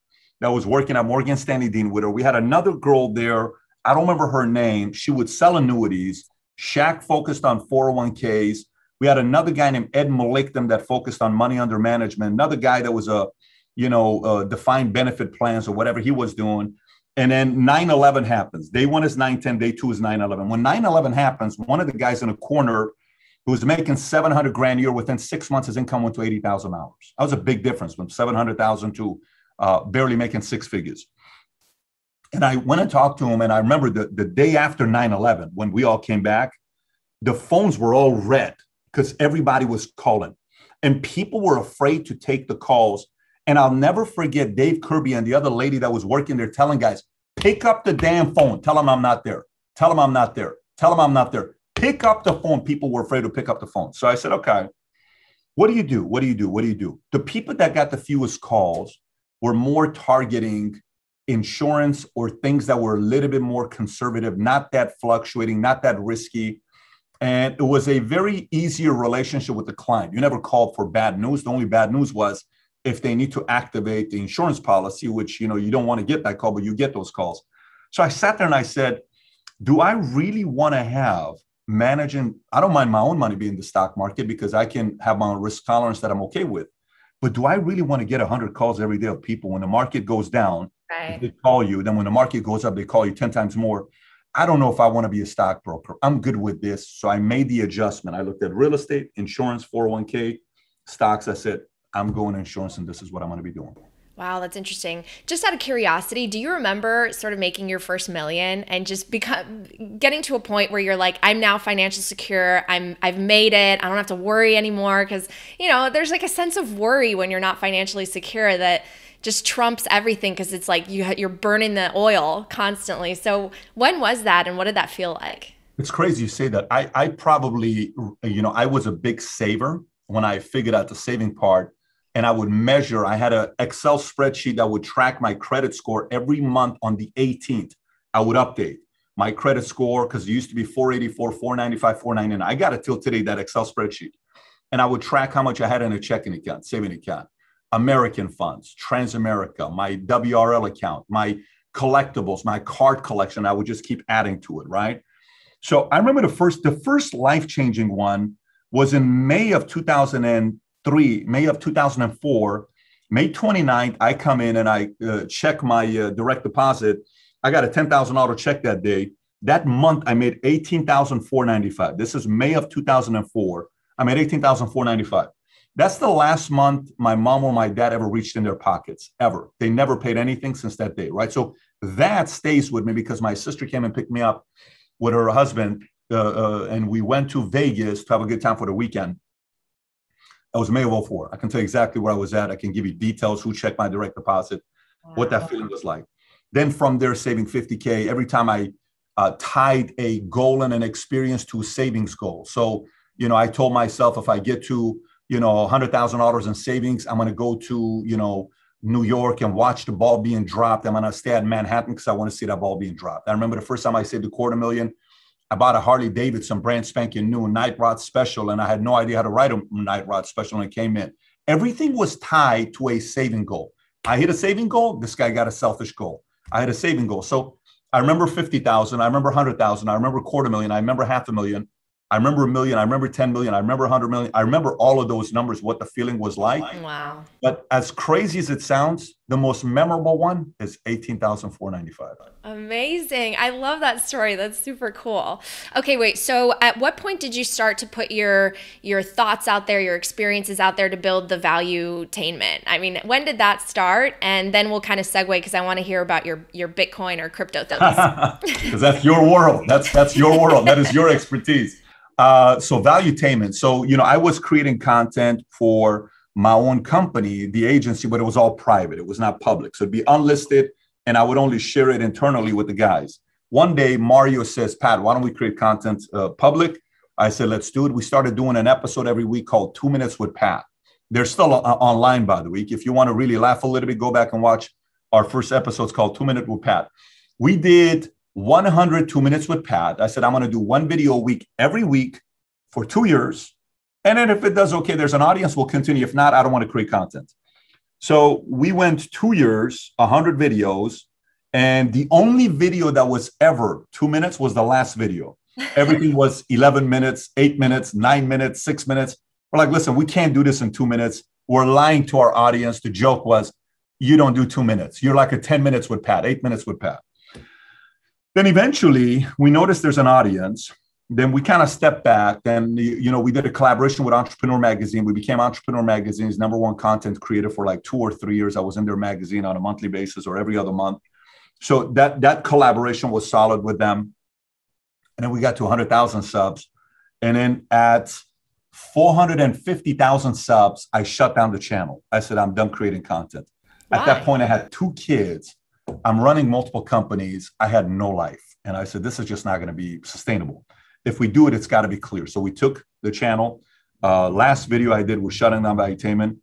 S2: that was working at Morgan Stanley Dean Witter. We had another girl there. I don't remember her name. She would sell annuities. Shaq focused on 401ks. We had another guy named Ed Malikdom that focused on money under management. Another guy that was a you know, uh, defined benefit plans or whatever he was doing. And then 9 11 happens. Day one is 9 10, day two is 9 11. When 9 11 happens, one of the guys in a corner who was making 700 grand a year within six months, his income went to $80,000. That was a big difference from 700,000 to uh, barely making six figures. And I went and talked to him. And I remember the, the day after 9 11, when we all came back, the phones were all red because everybody was calling and people were afraid to take the calls. And I'll never forget Dave Kirby and the other lady that was working there telling guys, pick up the damn phone. Tell them I'm not there. Tell them I'm not there. Tell them I'm not there. Pick up the phone. People were afraid to pick up the phone. So I said, okay, what do you do? What do you do? What do you do? The people that got the fewest calls were more targeting insurance or things that were a little bit more conservative, not that fluctuating, not that risky. And it was a very easier relationship with the client. You never called for bad news. The only bad news was if they need to activate the insurance policy, which you know you don't want to get that call, but you get those calls. So I sat there and I said, do I really want to have managing? I don't mind my own money being the stock market because I can have my own risk tolerance that I'm okay with. But do I really want to get 100 calls every day of people when the market goes down? Right. They call you. Then when the market goes up, they call you 10 times more. I don't know if I want to be a stockbroker. I'm good with this. So I made the adjustment. I looked at real estate, insurance, 401k, stocks. I said, I'm going insurance and this is what I'm going to be doing.
S1: Wow, that's interesting. Just out of curiosity, do you remember sort of making your first million and just become getting to a point where you're like, I'm now financially secure. I'm I've made it. I don't have to worry anymore because you know there's like a sense of worry when you're not financially secure that just trumps everything because it's like you you're burning the oil constantly. So when was that, and what did that feel like?
S2: It's crazy you say that. I I probably you know I was a big saver when I figured out the saving part and I would measure. I had an Excel spreadsheet that would track my credit score every month on the 18th. I would update my credit score because it used to be 484, 495, 499. I got it till today, that Excel spreadsheet. And I would track how much I had in a checking account, saving account, American funds, Transamerica, my WRL account, my collectibles, my card collection. I would just keep adding to it, right? So I remember the first, the first life-changing one was in May of 2000 three, May of 2004, May 29th, I come in and I uh, check my uh, direct deposit. I got a $10,000 check that day. That month, I made 18,495. This is May of 2004. I made 18,495. That's the last month my mom or my dad ever reached in their pockets, ever. They never paid anything since that day, right? So that stays with me because my sister came and picked me up with her husband, uh, uh and we went to Vegas to have a good time for the weekend. That was May of 04. I can tell you exactly where I was at. I can give you details, who checked my direct deposit, wow. what that feeling was like. Then from there, saving 50K, every time I uh, tied a goal and an experience to a savings goal. So, you know, I told myself if I get to, you know, $100,000 in savings, I'm going to go to, you know, New York and watch the ball being dropped. I'm going to stay at Manhattan because I want to see that ball being dropped. I remember the first time I saved a quarter million, I bought a Harley Davidson brand spanking new night rod special, and I had no idea how to write a night rod special when it came in. Everything was tied to a saving goal. I hit a saving goal. This guy got a selfish goal. I had a saving goal. So I remember 50,000. I remember 100,000. I remember quarter million. I remember half a million. I remember a million. I remember 10 million. I remember 100 million. I remember all of those numbers, what the feeling was like.
S1: Wow.
S2: But as crazy as it sounds, the most memorable one is 18,495.
S1: Amazing. I love that story. That's super cool. Okay, wait. So at what point did you start to put your your thoughts out there, your experiences out there to build the Valuetainment? I mean, when did that start? And then we'll kind of segue because I want to hear about your your Bitcoin or crypto things.
S2: Because that's your world. That's that's your world. That is your expertise. Uh, so Valuetainment. So you know, I was creating content for my own company, the agency, but it was all private. It was not public. So it'd be unlisted, and I would only share it internally with the guys. One day, Mario says, "Pat, why don't we create content uh, public?" I said, "Let's do it." We started doing an episode every week called Two Minutes with Pat. They're still uh, online, by the week. If you want to really laugh a little bit, go back and watch our first episodes called Two Minute with Pat. We did 102 minutes with Pat. I said, I'm going to do one video a week every week for two years. And then if it does okay, there's an audience, we'll continue. If not, I don't want to create content. So we went two years, 100 videos. And the only video that was ever two minutes was the last video. Everything was 11 minutes, eight minutes, nine minutes, six minutes. We're like, listen, we can't do this in two minutes. We're lying to our audience. The joke was, you don't do two minutes. You're like a 10 minutes with Pat, eight minutes with Pat. Then eventually we noticed there's an audience. Then we kind of stepped back. Then, you know, we did a collaboration with Entrepreneur Magazine. We became Entrepreneur Magazine's number one content creator for like two or three years. I was in their magazine on a monthly basis or every other month. So that that collaboration was solid with them. And then we got to 100,000 subs. And then at 450,000 subs, I shut down the channel. I said, I'm done creating content. Why? At that point, I had two kids. I'm running multiple companies. I had no life. And I said, this is just not going to be sustainable. If we do it, it's got to be clear. So we took the channel. Uh, last video I did was shutting down by Valuetainment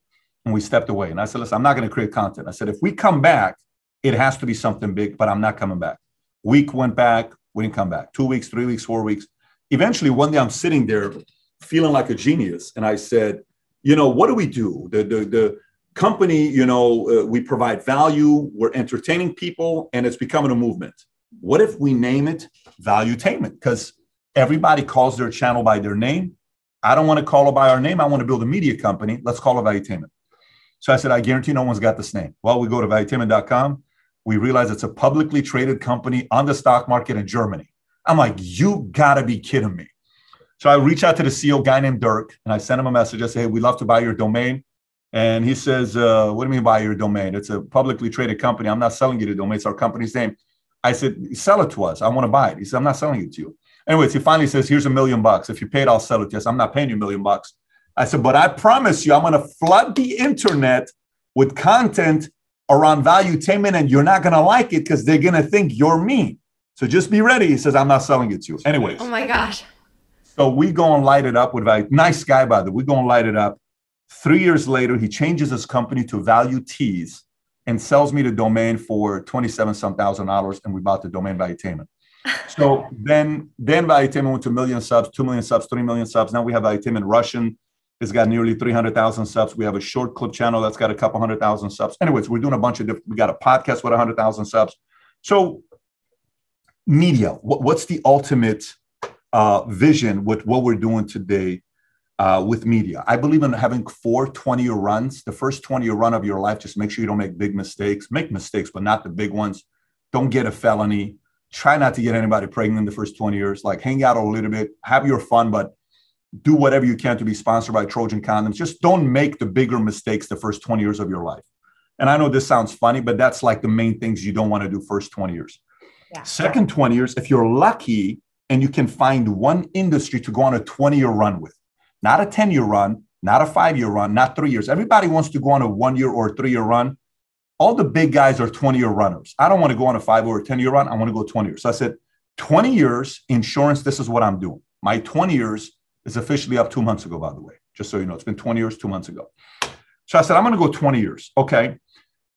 S2: and we stepped away. And I said, listen, I'm not going to create content. I said, if we come back, it has to be something big, but I'm not coming back. Week went back, we didn't come back. Two weeks, three weeks, four weeks. Eventually, one day I'm sitting there feeling like a genius. And I said, you know, what do we do? The, the, the company, you know, uh, we provide value, we're entertaining people, and it's becoming a movement. What if we name it Valuetainment? Because everybody calls their channel by their name. I don't want to call it by our name. I want to build a media company. Let's call it Valuetainment. So I said, I guarantee no one's got this name. Well, we go to valuetainment.com. We realize it's a publicly traded company on the stock market in Germany. I'm like, you gotta be kidding me. So I reach out to the CEO guy named Dirk and I send him a message. I say, hey, we'd love to buy your domain. And he says, uh, what do you mean by your domain? It's a publicly traded company. I'm not selling you the domain. It's our company's name. I said, sell it to us. I want to buy it. He said, I'm not selling it to you. Anyways, he finally says, here's a million bucks. If you pay it, I'll sell it to you. I'm not paying you a million bucks. I said, but I promise you, I'm going to flood the internet with content around valuetainment and you're not going to like it because they're going to think you're mean. So just be ready. He says, I'm not selling it to you. Anyways.
S1: Oh my gosh.
S2: So we go and light it up with value. Nice guy, by the way. We go and light it up. Three years later, he changes his company to Value Tees and sells me the domain for 27 some thousand dollars. And we bought the domain Valuetainment. So then, then Valuetainment went to a million subs, 2 million subs, 3 million subs. Now we have Valuetainment Russian. It's got nearly 300,000 subs. We have a short clip channel that's got a couple hundred thousand subs. Anyways, we're doing a bunch of different, we got a podcast with 100,000 subs. So media, what, what's the ultimate uh, vision with what we're doing today uh, with media. I believe in having four 20 year runs. The first 20 year run of your life, just make sure you don't make big mistakes. Make mistakes, but not the big ones. Don't get a felony. Try not to get anybody pregnant in the first 20 years. Like hang out a little bit, have your fun, but do whatever you can to be sponsored by Trojan condoms. Just don't make the bigger mistakes the first 20 years of your life. And I know this sounds funny, but that's like the main things you don't want to do first 20 years. Yeah. Second 20 years, if you're lucky and you can find one industry to go on a 20 year run with, not a 10 year run, not a five year run, not three years. Everybody wants to go on a one year or three year run. All the big guys are 20 year runners. I don't want to go on a five or 10 year run. I want to go 20 years. So I said, 20 years insurance, this is what I'm doing. My 20 years is officially up two months ago, by the way, just so you know. It's been 20 years, two months ago. So I said, I'm going to go 20 years. Okay.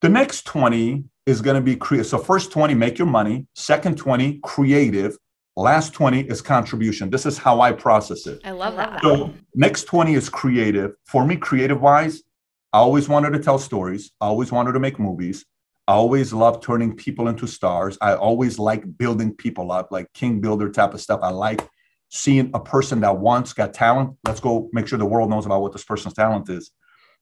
S2: The next 20 is going to be creative. So, first 20, make your money. Second 20, creative. Last 20 is contribution. This is how I process it.
S1: I love that.
S2: So, next 20 is creative. For me, creative wise, I always wanted to tell stories. I always wanted to make movies. I always loved turning people into stars. I always like building people up, like king builder type of stuff. I like seeing a person that wants got talent. Let's go make sure the world knows about what this person's talent is.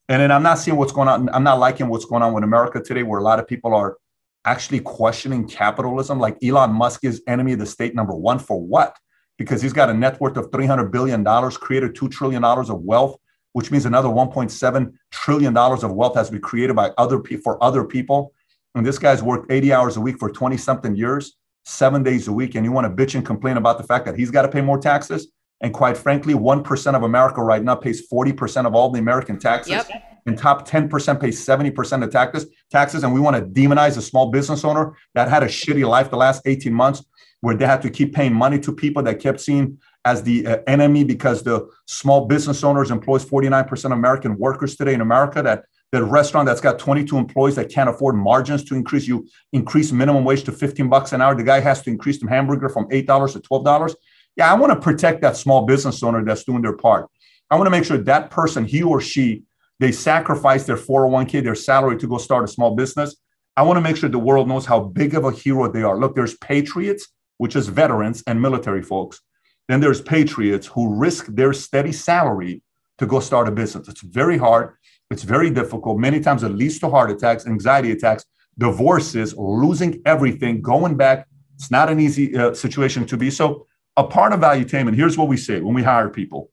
S2: And then I'm not seeing what's going on. I'm not liking what's going on with America today, where a lot of people are actually questioning capitalism. Like Elon Musk is enemy of the state number one for what? Because he's got a net worth of $300 billion, created $2 trillion of wealth, which means another $1.7 trillion of wealth has to be created by other people for other people. And this guy's worked 80 hours a week for 20 something years seven days a week and you want to bitch and complain about the fact that he's got to pay more taxes. And quite frankly, 1% of America right now pays 40% of all the American taxes. Yep. And top 10% pay 70% of taxes, taxes. And we want to demonize a small business owner that had a shitty life the last 18 months where they had to keep paying money to people that kept seen as the uh, enemy because the small business owners employs 49% of American workers today in America that the restaurant that's got 22 employees that can't afford margins to increase you increase minimum wage to 15 bucks an hour the guy has to increase the hamburger from $8 to $12 yeah i want to protect that small business owner that's doing their part i want to make sure that person he or she they sacrifice their 401k their salary to go start a small business i want to make sure the world knows how big of a hero they are look there's patriots which is veterans and military folks then there's patriots who risk their steady salary to go start a business it's very hard It's very difficult. Many times it leads to heart attacks, anxiety attacks, divorces, losing everything, going back. It's not an easy uh, situation to be. So, a part of valuetainment, here's what we say when we hire people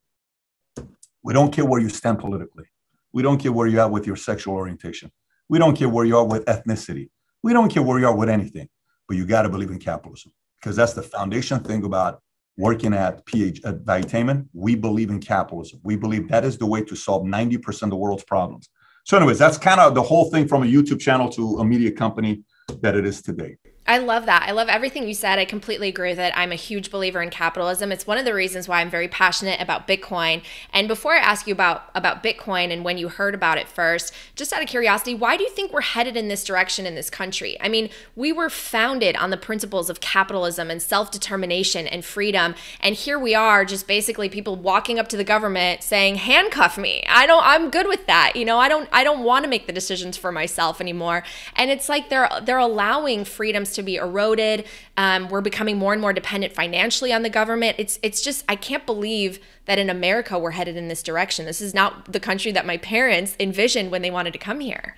S2: we don't care where you stand politically. We don't care where you are with your sexual orientation. We don't care where you are with ethnicity. We don't care where you are with anything. But you got to believe in capitalism because that's the foundation thing about working at PH at Valuetainment. We believe in capitalism. We believe that is the way to solve 90% of the world's problems. So, anyways, that's kind of the whole thing from a YouTube channel to a media company that it is today.
S1: I love that. I love everything you said. I completely agree with it. I'm a huge believer in capitalism. It's one of the reasons why I'm very passionate about Bitcoin. And before I ask you about about Bitcoin and when you heard about it first, just out of curiosity, why do you think we're headed in this direction in this country? I mean, we were founded on the principles of capitalism and self-determination and freedom, and here we are just basically people walking up to the government saying, "Handcuff me." I don't I'm good with that. You know, I don't I don't want to make the decisions for myself anymore. And it's like they're they're allowing freedoms to to be eroded. Um, we're becoming more and more dependent financially on the government. It's it's just I can't believe that in America we're headed in this direction. This is not the country that my parents envisioned when they wanted to come here.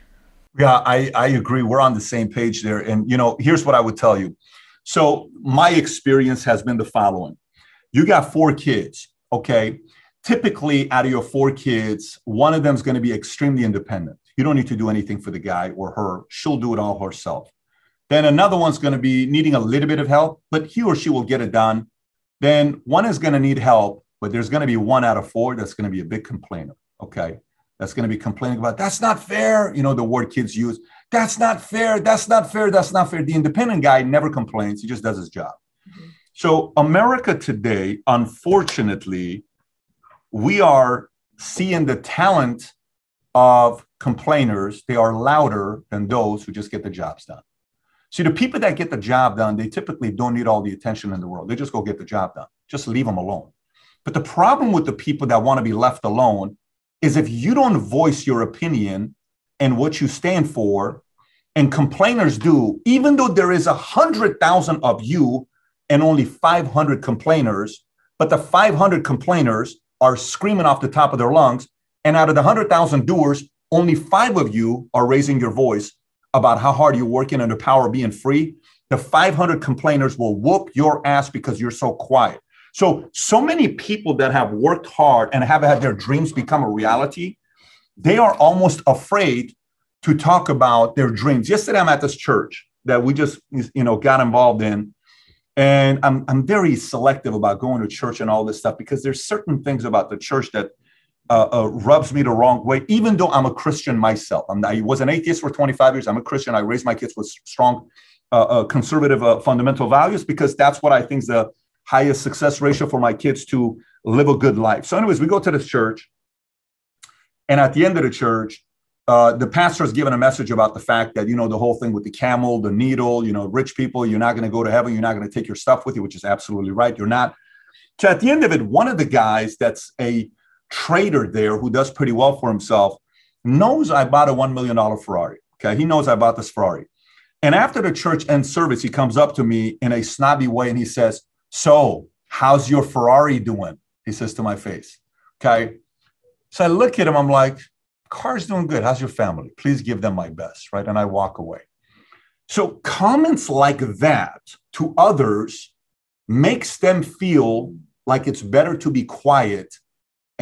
S2: Yeah, I, I agree. We're on the same page there. And you know, here's what I would tell you. So my experience has been the following. You got four kids, okay? Typically, out of your four kids, one of them is going to be extremely independent. You don't need to do anything for the guy or her. She'll do it all herself. Then another one's going to be needing a little bit of help, but he or she will get it done. Then one is going to need help, but there's going to be one out of four that's going to be a big complainer. Okay. That's going to be complaining about that's not fair. You know, the word kids use that's not fair. That's not fair. That's not fair. The independent guy never complains. He just does his job. Mm-hmm. So, America today, unfortunately, we are seeing the talent of complainers. They are louder than those who just get the jobs done. See, the people that get the job done, they typically don't need all the attention in the world. They just go get the job done. Just leave them alone. But the problem with the people that want to be left alone is if you don't voice your opinion and what you stand for, and complainers do, even though there is a hundred thousand of you and only 500 complainers, but the 500 complainers are screaming off the top of their lungs, and out of the 100,000 doers, only five of you are raising your voice about how hard you're working and the power of being free, the 500 complainers will whoop your ass because you're so quiet. So, so many people that have worked hard and have had their dreams become a reality, they are almost afraid to talk about their dreams. Yesterday, I'm at this church that we just, you know, got involved in. And I'm, I'm very selective about going to church and all this stuff because there's certain things about the church that uh, uh, rubs me the wrong way, even though I'm a Christian myself. I'm, I was an atheist for 25 years. I'm a Christian. I raised my kids with strong uh, uh conservative uh, fundamental values because that's what I think is the highest success ratio for my kids to live a good life. So, anyways, we go to this church, and at the end of the church, uh, the pastor is given a message about the fact that you know the whole thing with the camel, the needle. You know, rich people, you're not going to go to heaven. You're not going to take your stuff with you, which is absolutely right. You're not. So at the end of it, one of the guys that's a trader there who does pretty well for himself knows I bought a $1 million Ferrari. Okay. He knows I bought this Ferrari. And after the church end service, he comes up to me in a snobby way and he says, So, how's your Ferrari doing? He says to my face. Okay. So I look at him, I'm like, Car's doing good. How's your family? Please give them my best. Right. And I walk away. So comments like that to others makes them feel like it's better to be quiet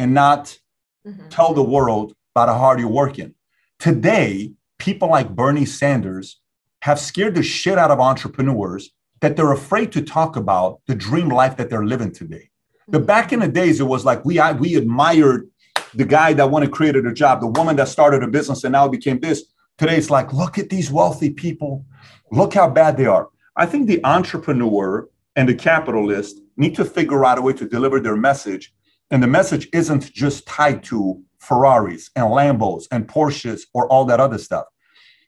S2: and not mm-hmm. tell the world about how hard you're working. Today, people like Bernie Sanders have scared the shit out of entrepreneurs that they're afraid to talk about the dream life that they're living today. The mm-hmm. back in the days, it was like we I, we admired the guy that wanted created a job, the woman that started a business and now became this. Today, it's like, look at these wealthy people. Look how bad they are. I think the entrepreneur and the capitalist need to figure out a way to deliver their message and the message isn't just tied to Ferraris and Lambos and Porsches or all that other stuff.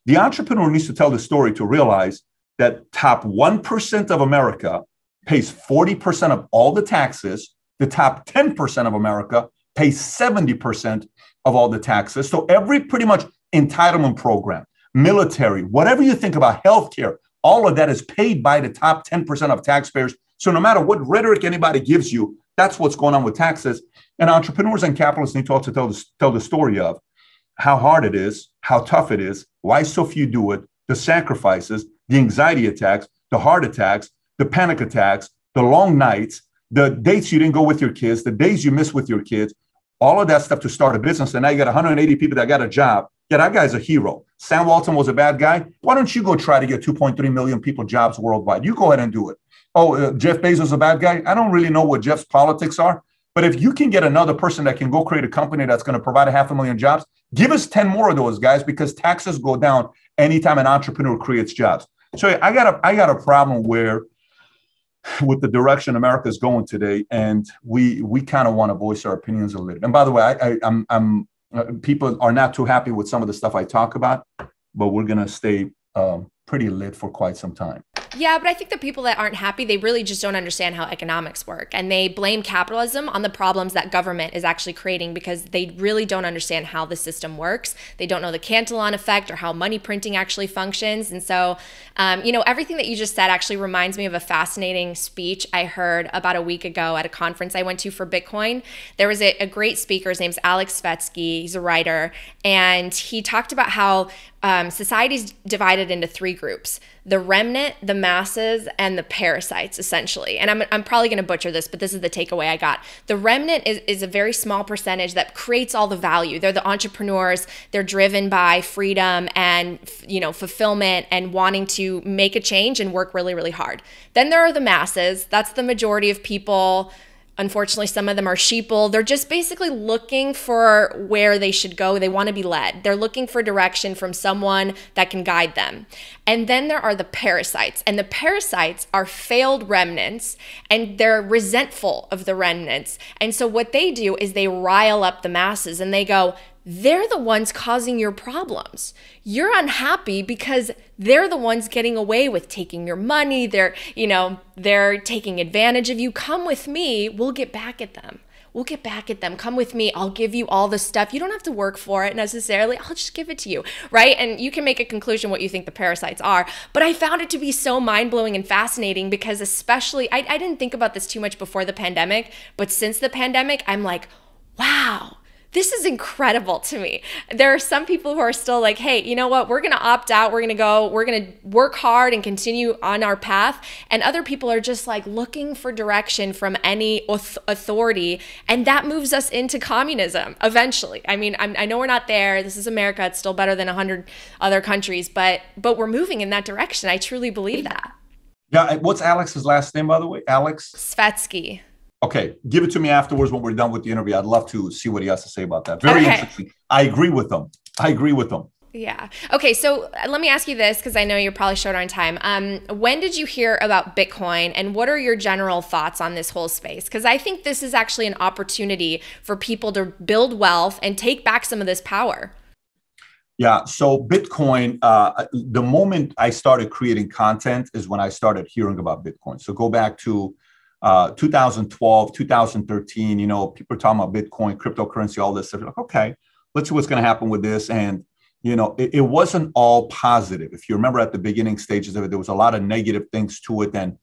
S2: The entrepreneur needs to tell the story to realize that top 1% of America pays 40% of all the taxes. The top 10% of America pays 70% of all the taxes. So every pretty much entitlement program, military, whatever you think about healthcare, all of that is paid by the top 10% of taxpayers. So no matter what rhetoric anybody gives you, that's what's going on with taxes. And entrepreneurs and capitalists need to also tell the, tell the story of how hard it is, how tough it is, why so few do it, the sacrifices, the anxiety attacks, the heart attacks, the panic attacks, the long nights, the dates you didn't go with your kids, the days you miss with your kids, all of that stuff to start a business. And now you got 180 people that got a job. Yeah, that guy's a hero. Sam Walton was a bad guy. Why don't you go try to get 2.3 million people jobs worldwide? You go ahead and do it. Oh, uh, Jeff Bezos is a bad guy. I don't really know what Jeff's politics are, but if you can get another person that can go create a company that's going to provide a half a million jobs, give us 10 more of those guys because taxes go down anytime an entrepreneur creates jobs. So I got a I got a problem where with the direction America is going today, and we we kind of want to voice our opinions a little. And by the way, I, I I'm I'm uh, people are not too happy with some of the stuff I talk about, but we're gonna stay um, pretty lit for quite some time.
S1: Yeah, but I think the people that aren't happy, they really just don't understand how economics work. And they blame capitalism on the problems that government is actually creating because they really don't understand how the system works. They don't know the Cantillon effect or how money printing actually functions. And so, um, you know, everything that you just said actually reminds me of a fascinating speech I heard about a week ago at a conference I went to for Bitcoin. There was a, a great speaker, his name's Alex Svetski. He's a writer. And he talked about how um, society's divided into three groups the remnant, the masses, and the parasites, essentially. And I'm, I'm probably going to butcher this, but this is the takeaway I got. The remnant is, is a very small percentage that creates all the value. They're the entrepreneurs, they're driven by freedom and, you know, fulfillment and wanting to make a change and work really, really hard. Then there are the masses. That's the majority of people Unfortunately, some of them are sheeple. They're just basically looking for where they should go. They want to be led. They're looking for direction from someone that can guide them. And then there are the parasites. And the parasites are failed remnants and they're resentful of the remnants. And so what they do is they rile up the masses and they go, they're the ones causing your problems. You're unhappy because they're the ones getting away with taking your money. They're, you know, they're taking advantage of you. Come with me. We'll get back at them. We'll get back at them. Come with me. I'll give you all the stuff. You don't have to work for it necessarily. I'll just give it to you. Right. And you can make a conclusion what you think the parasites are. But I found it to be so mind blowing and fascinating because, especially, I, I didn't think about this too much before the pandemic. But since the pandemic, I'm like, wow this is incredible to me. There are some people who are still like, hey, you know what? We're going to opt out. We're going to go, we're going to work hard and continue on our path. And other people are just like looking for direction from any authority. And that moves us into communism eventually. I mean, I'm, i know we're not there. This is America. It's still better than 100 other countries, but, but we're moving in that direction. I truly believe that.
S2: Yeah. What's Alex's last name, by the way? Alex?
S1: Svetski.
S2: Okay, give it to me afterwards when we're done with the interview. I'd love to see what he has to say about that. Very okay. interesting. I agree with them. I agree with them.
S1: Yeah. Okay. So uh, let me ask you this because I know you're probably short on time. Um, when did you hear about Bitcoin and what are your general thoughts on this whole space? Because I think this is actually an opportunity for people to build wealth and take back some of this power.
S2: Yeah. So Bitcoin, uh, the moment I started creating content is when I started hearing about Bitcoin. So go back to uh, 2012, 2013, you know, people are talking about Bitcoin, cryptocurrency, all this stuff. Like, okay, let's see what's going to happen with this. And, you know, it, it, wasn't all positive. If you remember at the beginning stages of it, there was a lot of negative things to it. And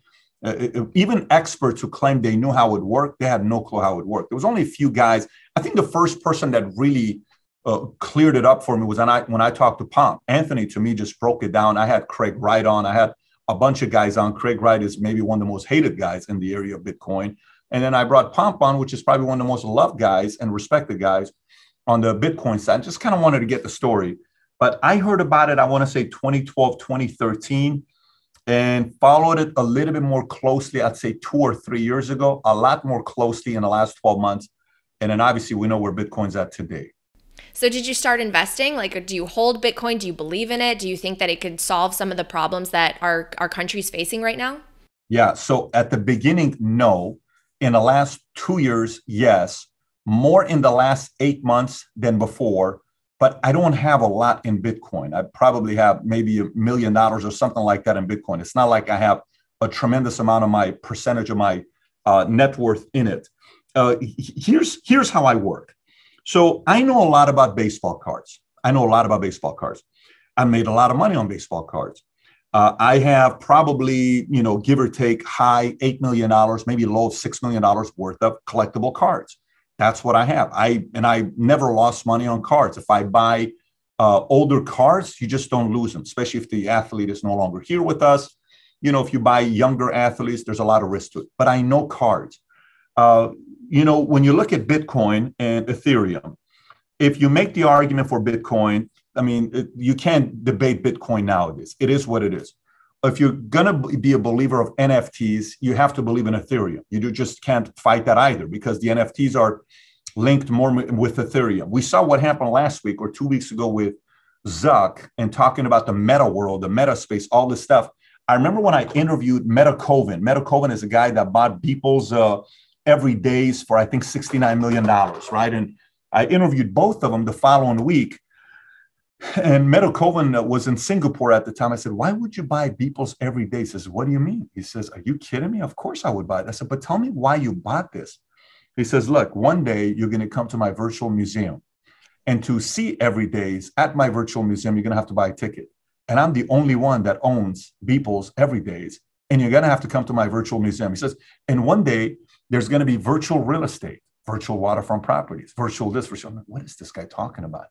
S2: uh, it, even experts who claimed they knew how it worked, they had no clue how it worked. There was only a few guys. I think the first person that really uh, cleared it up for me was when I, when I talked to Pomp. Anthony, to me, just broke it down. I had Craig Wright on. I had a bunch of guys on. Craig Wright is maybe one of the most hated guys in the area of Bitcoin. And then I brought Pomp on, which is probably one of the most loved guys and respected guys on the Bitcoin side. Just kind of wanted to get the story. But I heard about it, I want to say 2012, 2013, and followed it a little bit more closely, I'd say two or three years ago, a lot more closely in the last 12 months. And then obviously we know where Bitcoin's at today.
S1: So, did you start investing? Like, do you hold Bitcoin? Do you believe in it? Do you think that it could solve some of the problems that our, our country's facing right now?
S2: Yeah. So, at the beginning, no. In the last two years, yes. More in the last eight months than before. But I don't have a lot in Bitcoin. I probably have maybe a million dollars or something like that in Bitcoin. It's not like I have a tremendous amount of my percentage of my uh, net worth in it. Uh, here's here's how I work. So I know a lot about baseball cards. I know a lot about baseball cards. I made a lot of money on baseball cards. Uh, I have probably, you know, give or take high $8 million, maybe low $6 million worth of collectible cards. That's what I have. I and I never lost money on cards. If I buy uh, older cards, you just don't lose them, especially if the athlete is no longer here with us. You know, if you buy younger athletes, there's a lot of risk to it. But I know cards. Uh, you know, when you look at Bitcoin and Ethereum, if you make the argument for Bitcoin, I mean, it, you can't debate Bitcoin nowadays. It is what it is. If you're going to be a believer of NFTs, you have to believe in Ethereum. You just can't fight that either because the NFTs are linked more with Ethereum. We saw what happened last week or two weeks ago with Zuck and talking about the meta world, the meta space, all this stuff. I remember when I interviewed Metakovan. Meta Koven is a guy that bought Beeple's uh, every days for I think $69 million, right? And I interviewed both of them the following week. And Metakovan was in Singapore at the time. I said, Why would you buy Beeple's every day? He says, What do you mean? He says, Are you kidding me? Of course I would buy it. I said, But tell me why you bought this. He says, Look, one day you're going to come to my virtual museum. And to see every days at my virtual museum, you're going to have to buy a ticket. And I'm the only one that owns Beeple's every days. And you're going to have to come to my virtual museum. He says, And one day there's going to be virtual real estate, virtual waterfront properties, virtual this, virtual. Like, what is this guy talking about?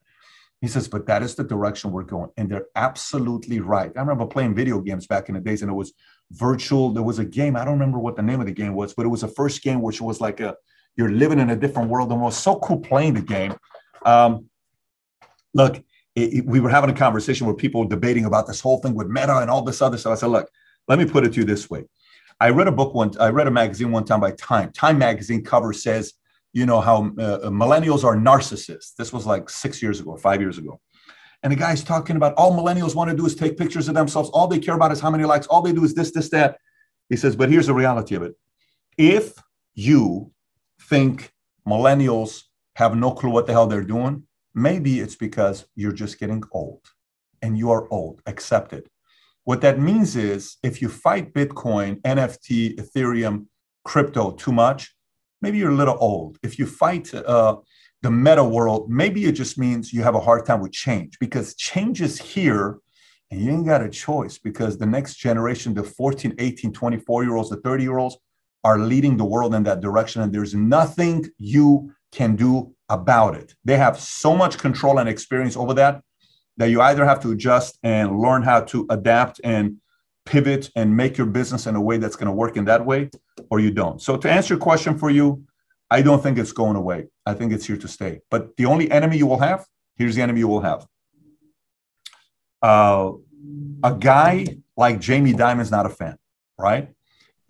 S2: He says, but that is the direction we're going. And they're absolutely right. I remember playing video games back in the days and it was virtual. There was a game, I don't remember what the name of the game was, but it was a first game which was like a, you're living in a different world and it was so cool playing the game. Um, look, it, it, we were having a conversation where people were debating about this whole thing with meta and all this other stuff. I said, look, let me put it to you this way. I read a book one. I read a magazine one time by Time. Time magazine cover says, you know, how uh, millennials are narcissists. This was like six years ago, five years ago. And the guy's talking about all millennials want to do is take pictures of themselves. All they care about is how many likes. All they do is this, this, that. He says, but here's the reality of it. If you think millennials have no clue what the hell they're doing, maybe it's because you're just getting old and you are old. Accept it. What that means is if you fight Bitcoin, NFT, Ethereum, crypto too much, maybe you're a little old. If you fight uh, the meta world, maybe it just means you have a hard time with change because change is here and you ain't got a choice because the next generation, the 14, 18, 24 year olds, the 30 year olds are leading the world in that direction. And there's nothing you can do about it. They have so much control and experience over that that you either have to adjust and learn how to adapt and pivot and make your business in a way that's going to work in that way, or you don't. So, to answer your question for you, I don't think it's going away. I think it's here to stay. But the only enemy you will have here's the enemy you will have. Uh, a guy like Jamie Dimon's not a fan, right?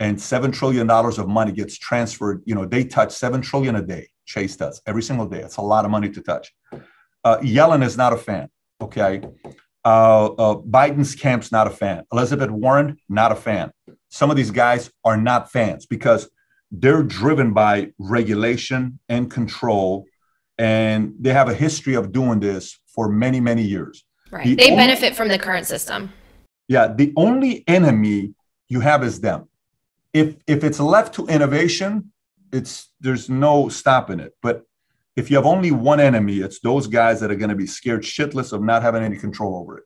S2: And seven trillion dollars of money gets transferred. You know, they touch seven trillion a day. Chase does every single day. It's a lot of money to touch. Uh, Yellen is not a fan. Okay. Uh, uh, Biden's camp's not a fan. Elizabeth Warren, not a fan. Some of these guys are not fans because they're driven by regulation and control, and they have a history of doing this for many, many years.
S1: Right. The they only, benefit from the current system.
S2: Yeah. The only enemy you have is them. If if it's left to innovation, it's there's no stopping it. But if you have only one enemy, it's those guys that are going to be scared shitless of not having any control over it.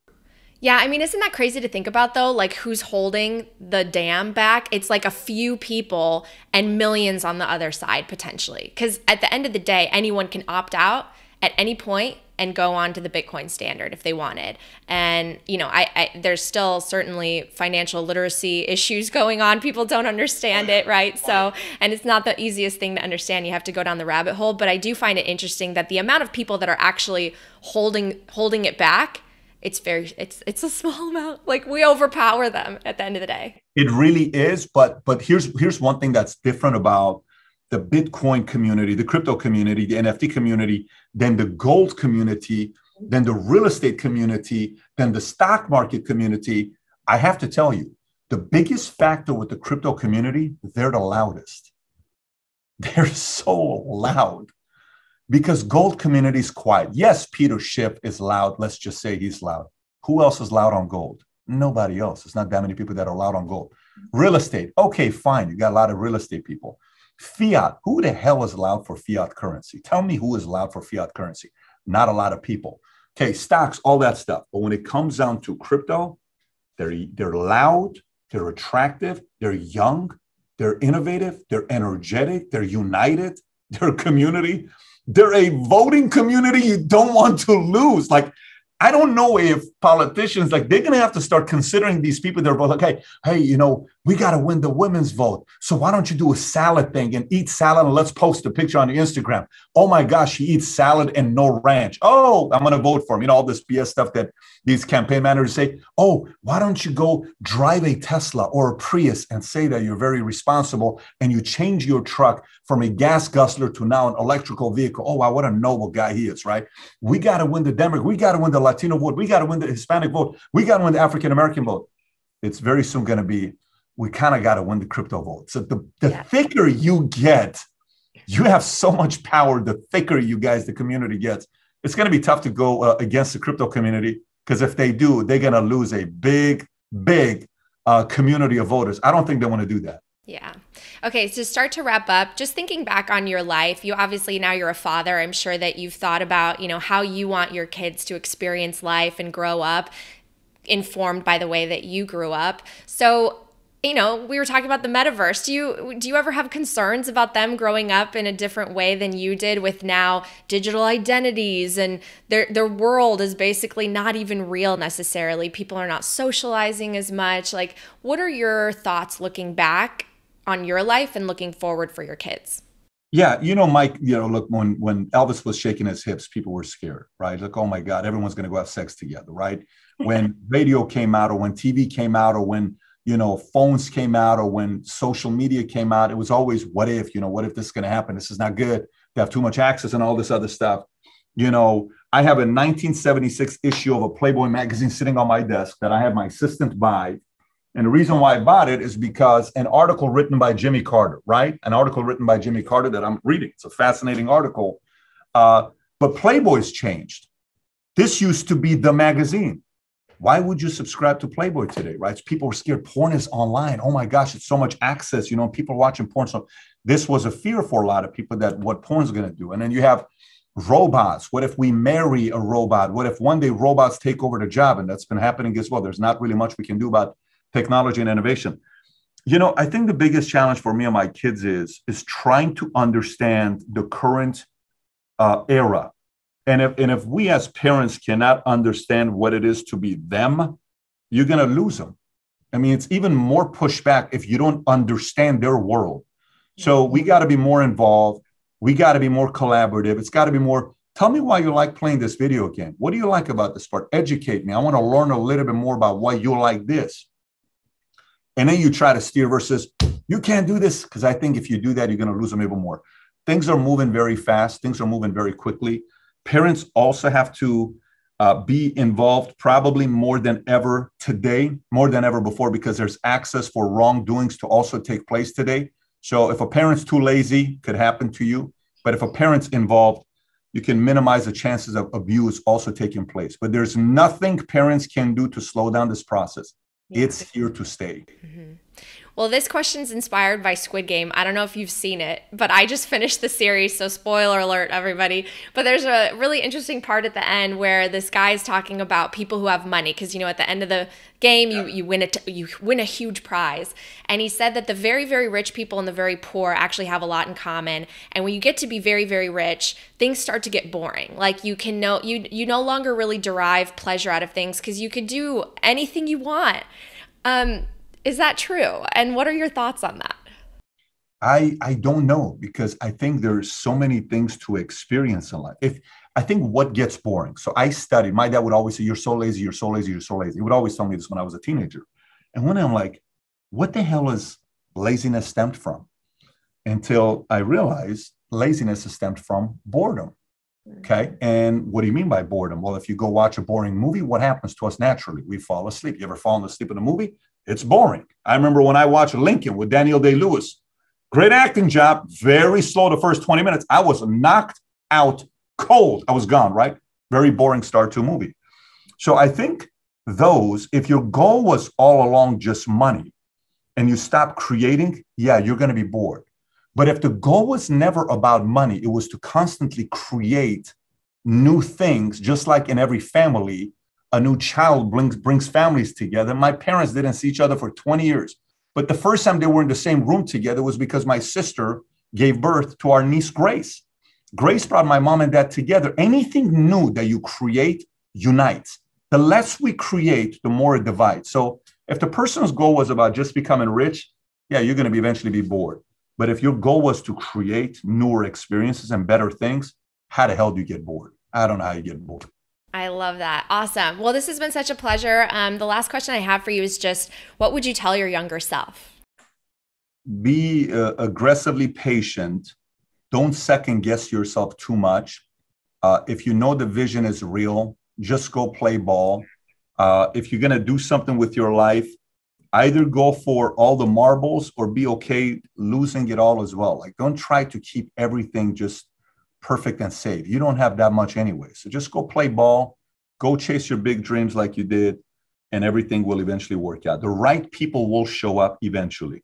S1: Yeah, I mean, isn't that crazy to think about though? Like, who's holding the dam back? It's like a few people and millions on the other side potentially. Because at the end of the day, anyone can opt out at any point and go on to the Bitcoin standard if they wanted. And you know, I, I, there's still certainly financial literacy issues going on. People don't understand it, right? So, and it's not the easiest thing to understand. You have to go down the rabbit hole. But I do find it interesting that the amount of people that are actually holding holding it back it's very it's it's a small amount like we overpower them at the end of the day
S2: it really is but but here's here's one thing that's different about the Bitcoin community, the crypto community, the NFT community, then the gold community, then the real estate community, then the stock market community. I have to tell you, the biggest factor with the crypto community, they're the loudest. They're so loud because gold community is quiet. Yes, Peter Schiff is loud. Let's just say he's loud. Who else is loud on gold? Nobody else. It's not that many people that are loud on gold. Real estate. Okay, fine. You got a lot of real estate people. Fiat, who the hell is allowed for fiat currency? Tell me who is allowed for fiat currency. Not a lot of people. Okay, stocks, all that stuff. But when it comes down to crypto, they're, they're loud, they're attractive, they're young, they're innovative, they're energetic, they're united. They're a community. They're a voting community you don't want to lose. Like I don't know if politicians like they're gonna have to start considering these people. They're both like, hey, hey, you know, we gotta win the women's vote. So why don't you do a salad thing and eat salad and let's post a picture on your Instagram? Oh my gosh, he eats salad and no ranch. Oh, I'm gonna vote for him. You know, all this BS stuff that these campaign managers say. Oh, why don't you go drive a Tesla or a Prius and say that you're very responsible and you change your truck from a gas guzzler to now an electrical vehicle? Oh, wow, what a noble guy he is, right? We gotta win the Democrat, we gotta win the Latino vote. We got to win the Hispanic vote. We got to win the African American vote. It's very soon going to be, we kind of got to win the crypto vote. So the, the yeah. thicker you get, you have so much power. The thicker you guys, the community gets, it's going to be tough to go uh, against the crypto community because if they do, they're going to lose a big, big uh, community of voters. I don't think they want to do that.
S1: Yeah. Okay, so start to wrap up, just thinking back on your life, you obviously now you're a father. I'm sure that you've thought about, you know, how you want your kids to experience life and grow up informed by the way that you grew up. So, you know, we were talking about the metaverse. Do you do you ever have concerns about them growing up in a different way than you did with now digital identities and their their world is basically not even real necessarily. People are not socializing as much. Like, what are your thoughts looking back on your life and looking forward for your kids?
S2: Yeah, you know, Mike, you know, look, when when Elvis was shaking his hips, people were scared, right? Like, oh my God, everyone's gonna go have sex together, right? When radio came out or when TV came out or when you know phones came out or when social media came out, it was always what if, you know, what if this is gonna happen? This is not good. They have too much access and all this other stuff. You know, I have a 1976 issue of a Playboy magazine sitting on my desk that I had my assistant buy and the reason why I bought it is because an article written by Jimmy Carter, right? An article written by Jimmy Carter that I'm reading. It's a fascinating article. Uh, but Playboy's changed. This used to be the magazine. Why would you subscribe to Playboy today, right? People were scared. Porn is online. Oh my gosh, it's so much access. You know, people are watching porn. So this was a fear for a lot of people that what porn's going to do. And then you have robots. What if we marry a robot? What if one day robots take over the job? And that's been happening as well. There's not really much we can do about technology and innovation. You know, I think the biggest challenge for me and my kids is is trying to understand the current uh, era, and if and if we as parents cannot understand what it is to be them, you're going to lose them. I mean, it's even more pushback if you don't understand their world. So we mm-hmm. got to be more involved. We got to be more collaborative. It's got to be more. Tell me why you like playing this video game. What do you like about this part? Educate me. I want to learn a little bit more about why you like this and then you try to steer versus you can't do this because I think if you do that, you're going to lose them even more. Things are moving very fast. Things are moving very quickly. Parents also have to uh, be involved probably more than ever today, more than ever before, because there's access for wrongdoings to also take place today. So if a parent's too lazy, could happen to you. But if a parent's involved, you can minimize the chances of abuse also taking place. But there's nothing parents can do to slow down this process. Yeah. It's here to stay. Mm-hmm.
S1: Well, this question's inspired by Squid Game. I don't know if you've seen it, but I just finished the series, so spoiler alert, everybody. But there's a really interesting part at the end where this guy is talking about people who have money, because you know at the end of the game you you win a t- you win a huge prize, and he said that the very very rich people and the very poor actually have a lot in common. And when you get to be very very rich, things start to get boring. Like you can no you you no longer really derive pleasure out of things because you could do anything you want. Um, is that true? And what are your thoughts on that?
S2: I I don't know because I think there's so many things to experience in life. If I think what gets boring. So I studied. My dad would always say, "You're so lazy. You're so lazy. You're so lazy." He would always tell me this when I was a teenager. And when I'm like, "What the hell is laziness stemmed from?" Until I realized laziness is stemmed from boredom. Okay. And what do you mean by boredom? Well, if you go watch a boring movie, what happens to us naturally? We fall asleep. You ever fallen asleep in a movie? It's boring. I remember when I watched Lincoln with Daniel Day Lewis. Great acting job, very slow the first 20 minutes. I was knocked out cold. I was gone, right? Very boring start to movie. So I think those, if your goal was all along just money and you stop creating, yeah, you're going to be bored. But if the goal was never about money, it was to constantly create new things, just like in every family, a new child brings, brings families together. My parents didn't see each other for 20 years. But the first time they were in the same room together was because my sister gave birth to our niece Grace. Grace brought my mom and dad together. Anything new that you create unites. The less we create, the more it divides. So if the person's goal was about just becoming rich, yeah, you're going to eventually be bored. But if your goal was to create newer experiences and better things, how the hell do you get bored? I don't know how you get bored.
S1: Love that. Awesome. Well, this has been such a pleasure. Um, the last question I have for you is just what would you tell your younger self?
S2: Be uh, aggressively patient. Don't second guess yourself too much. Uh, if you know the vision is real, just go play ball. Uh, if you're going to do something with your life, either go for all the marbles or be okay losing it all as well. Like, don't try to keep everything just perfect and safe. You don't have that much anyway. So just go play ball, go chase your big dreams like you did, and everything will eventually work out. The right people will show up eventually.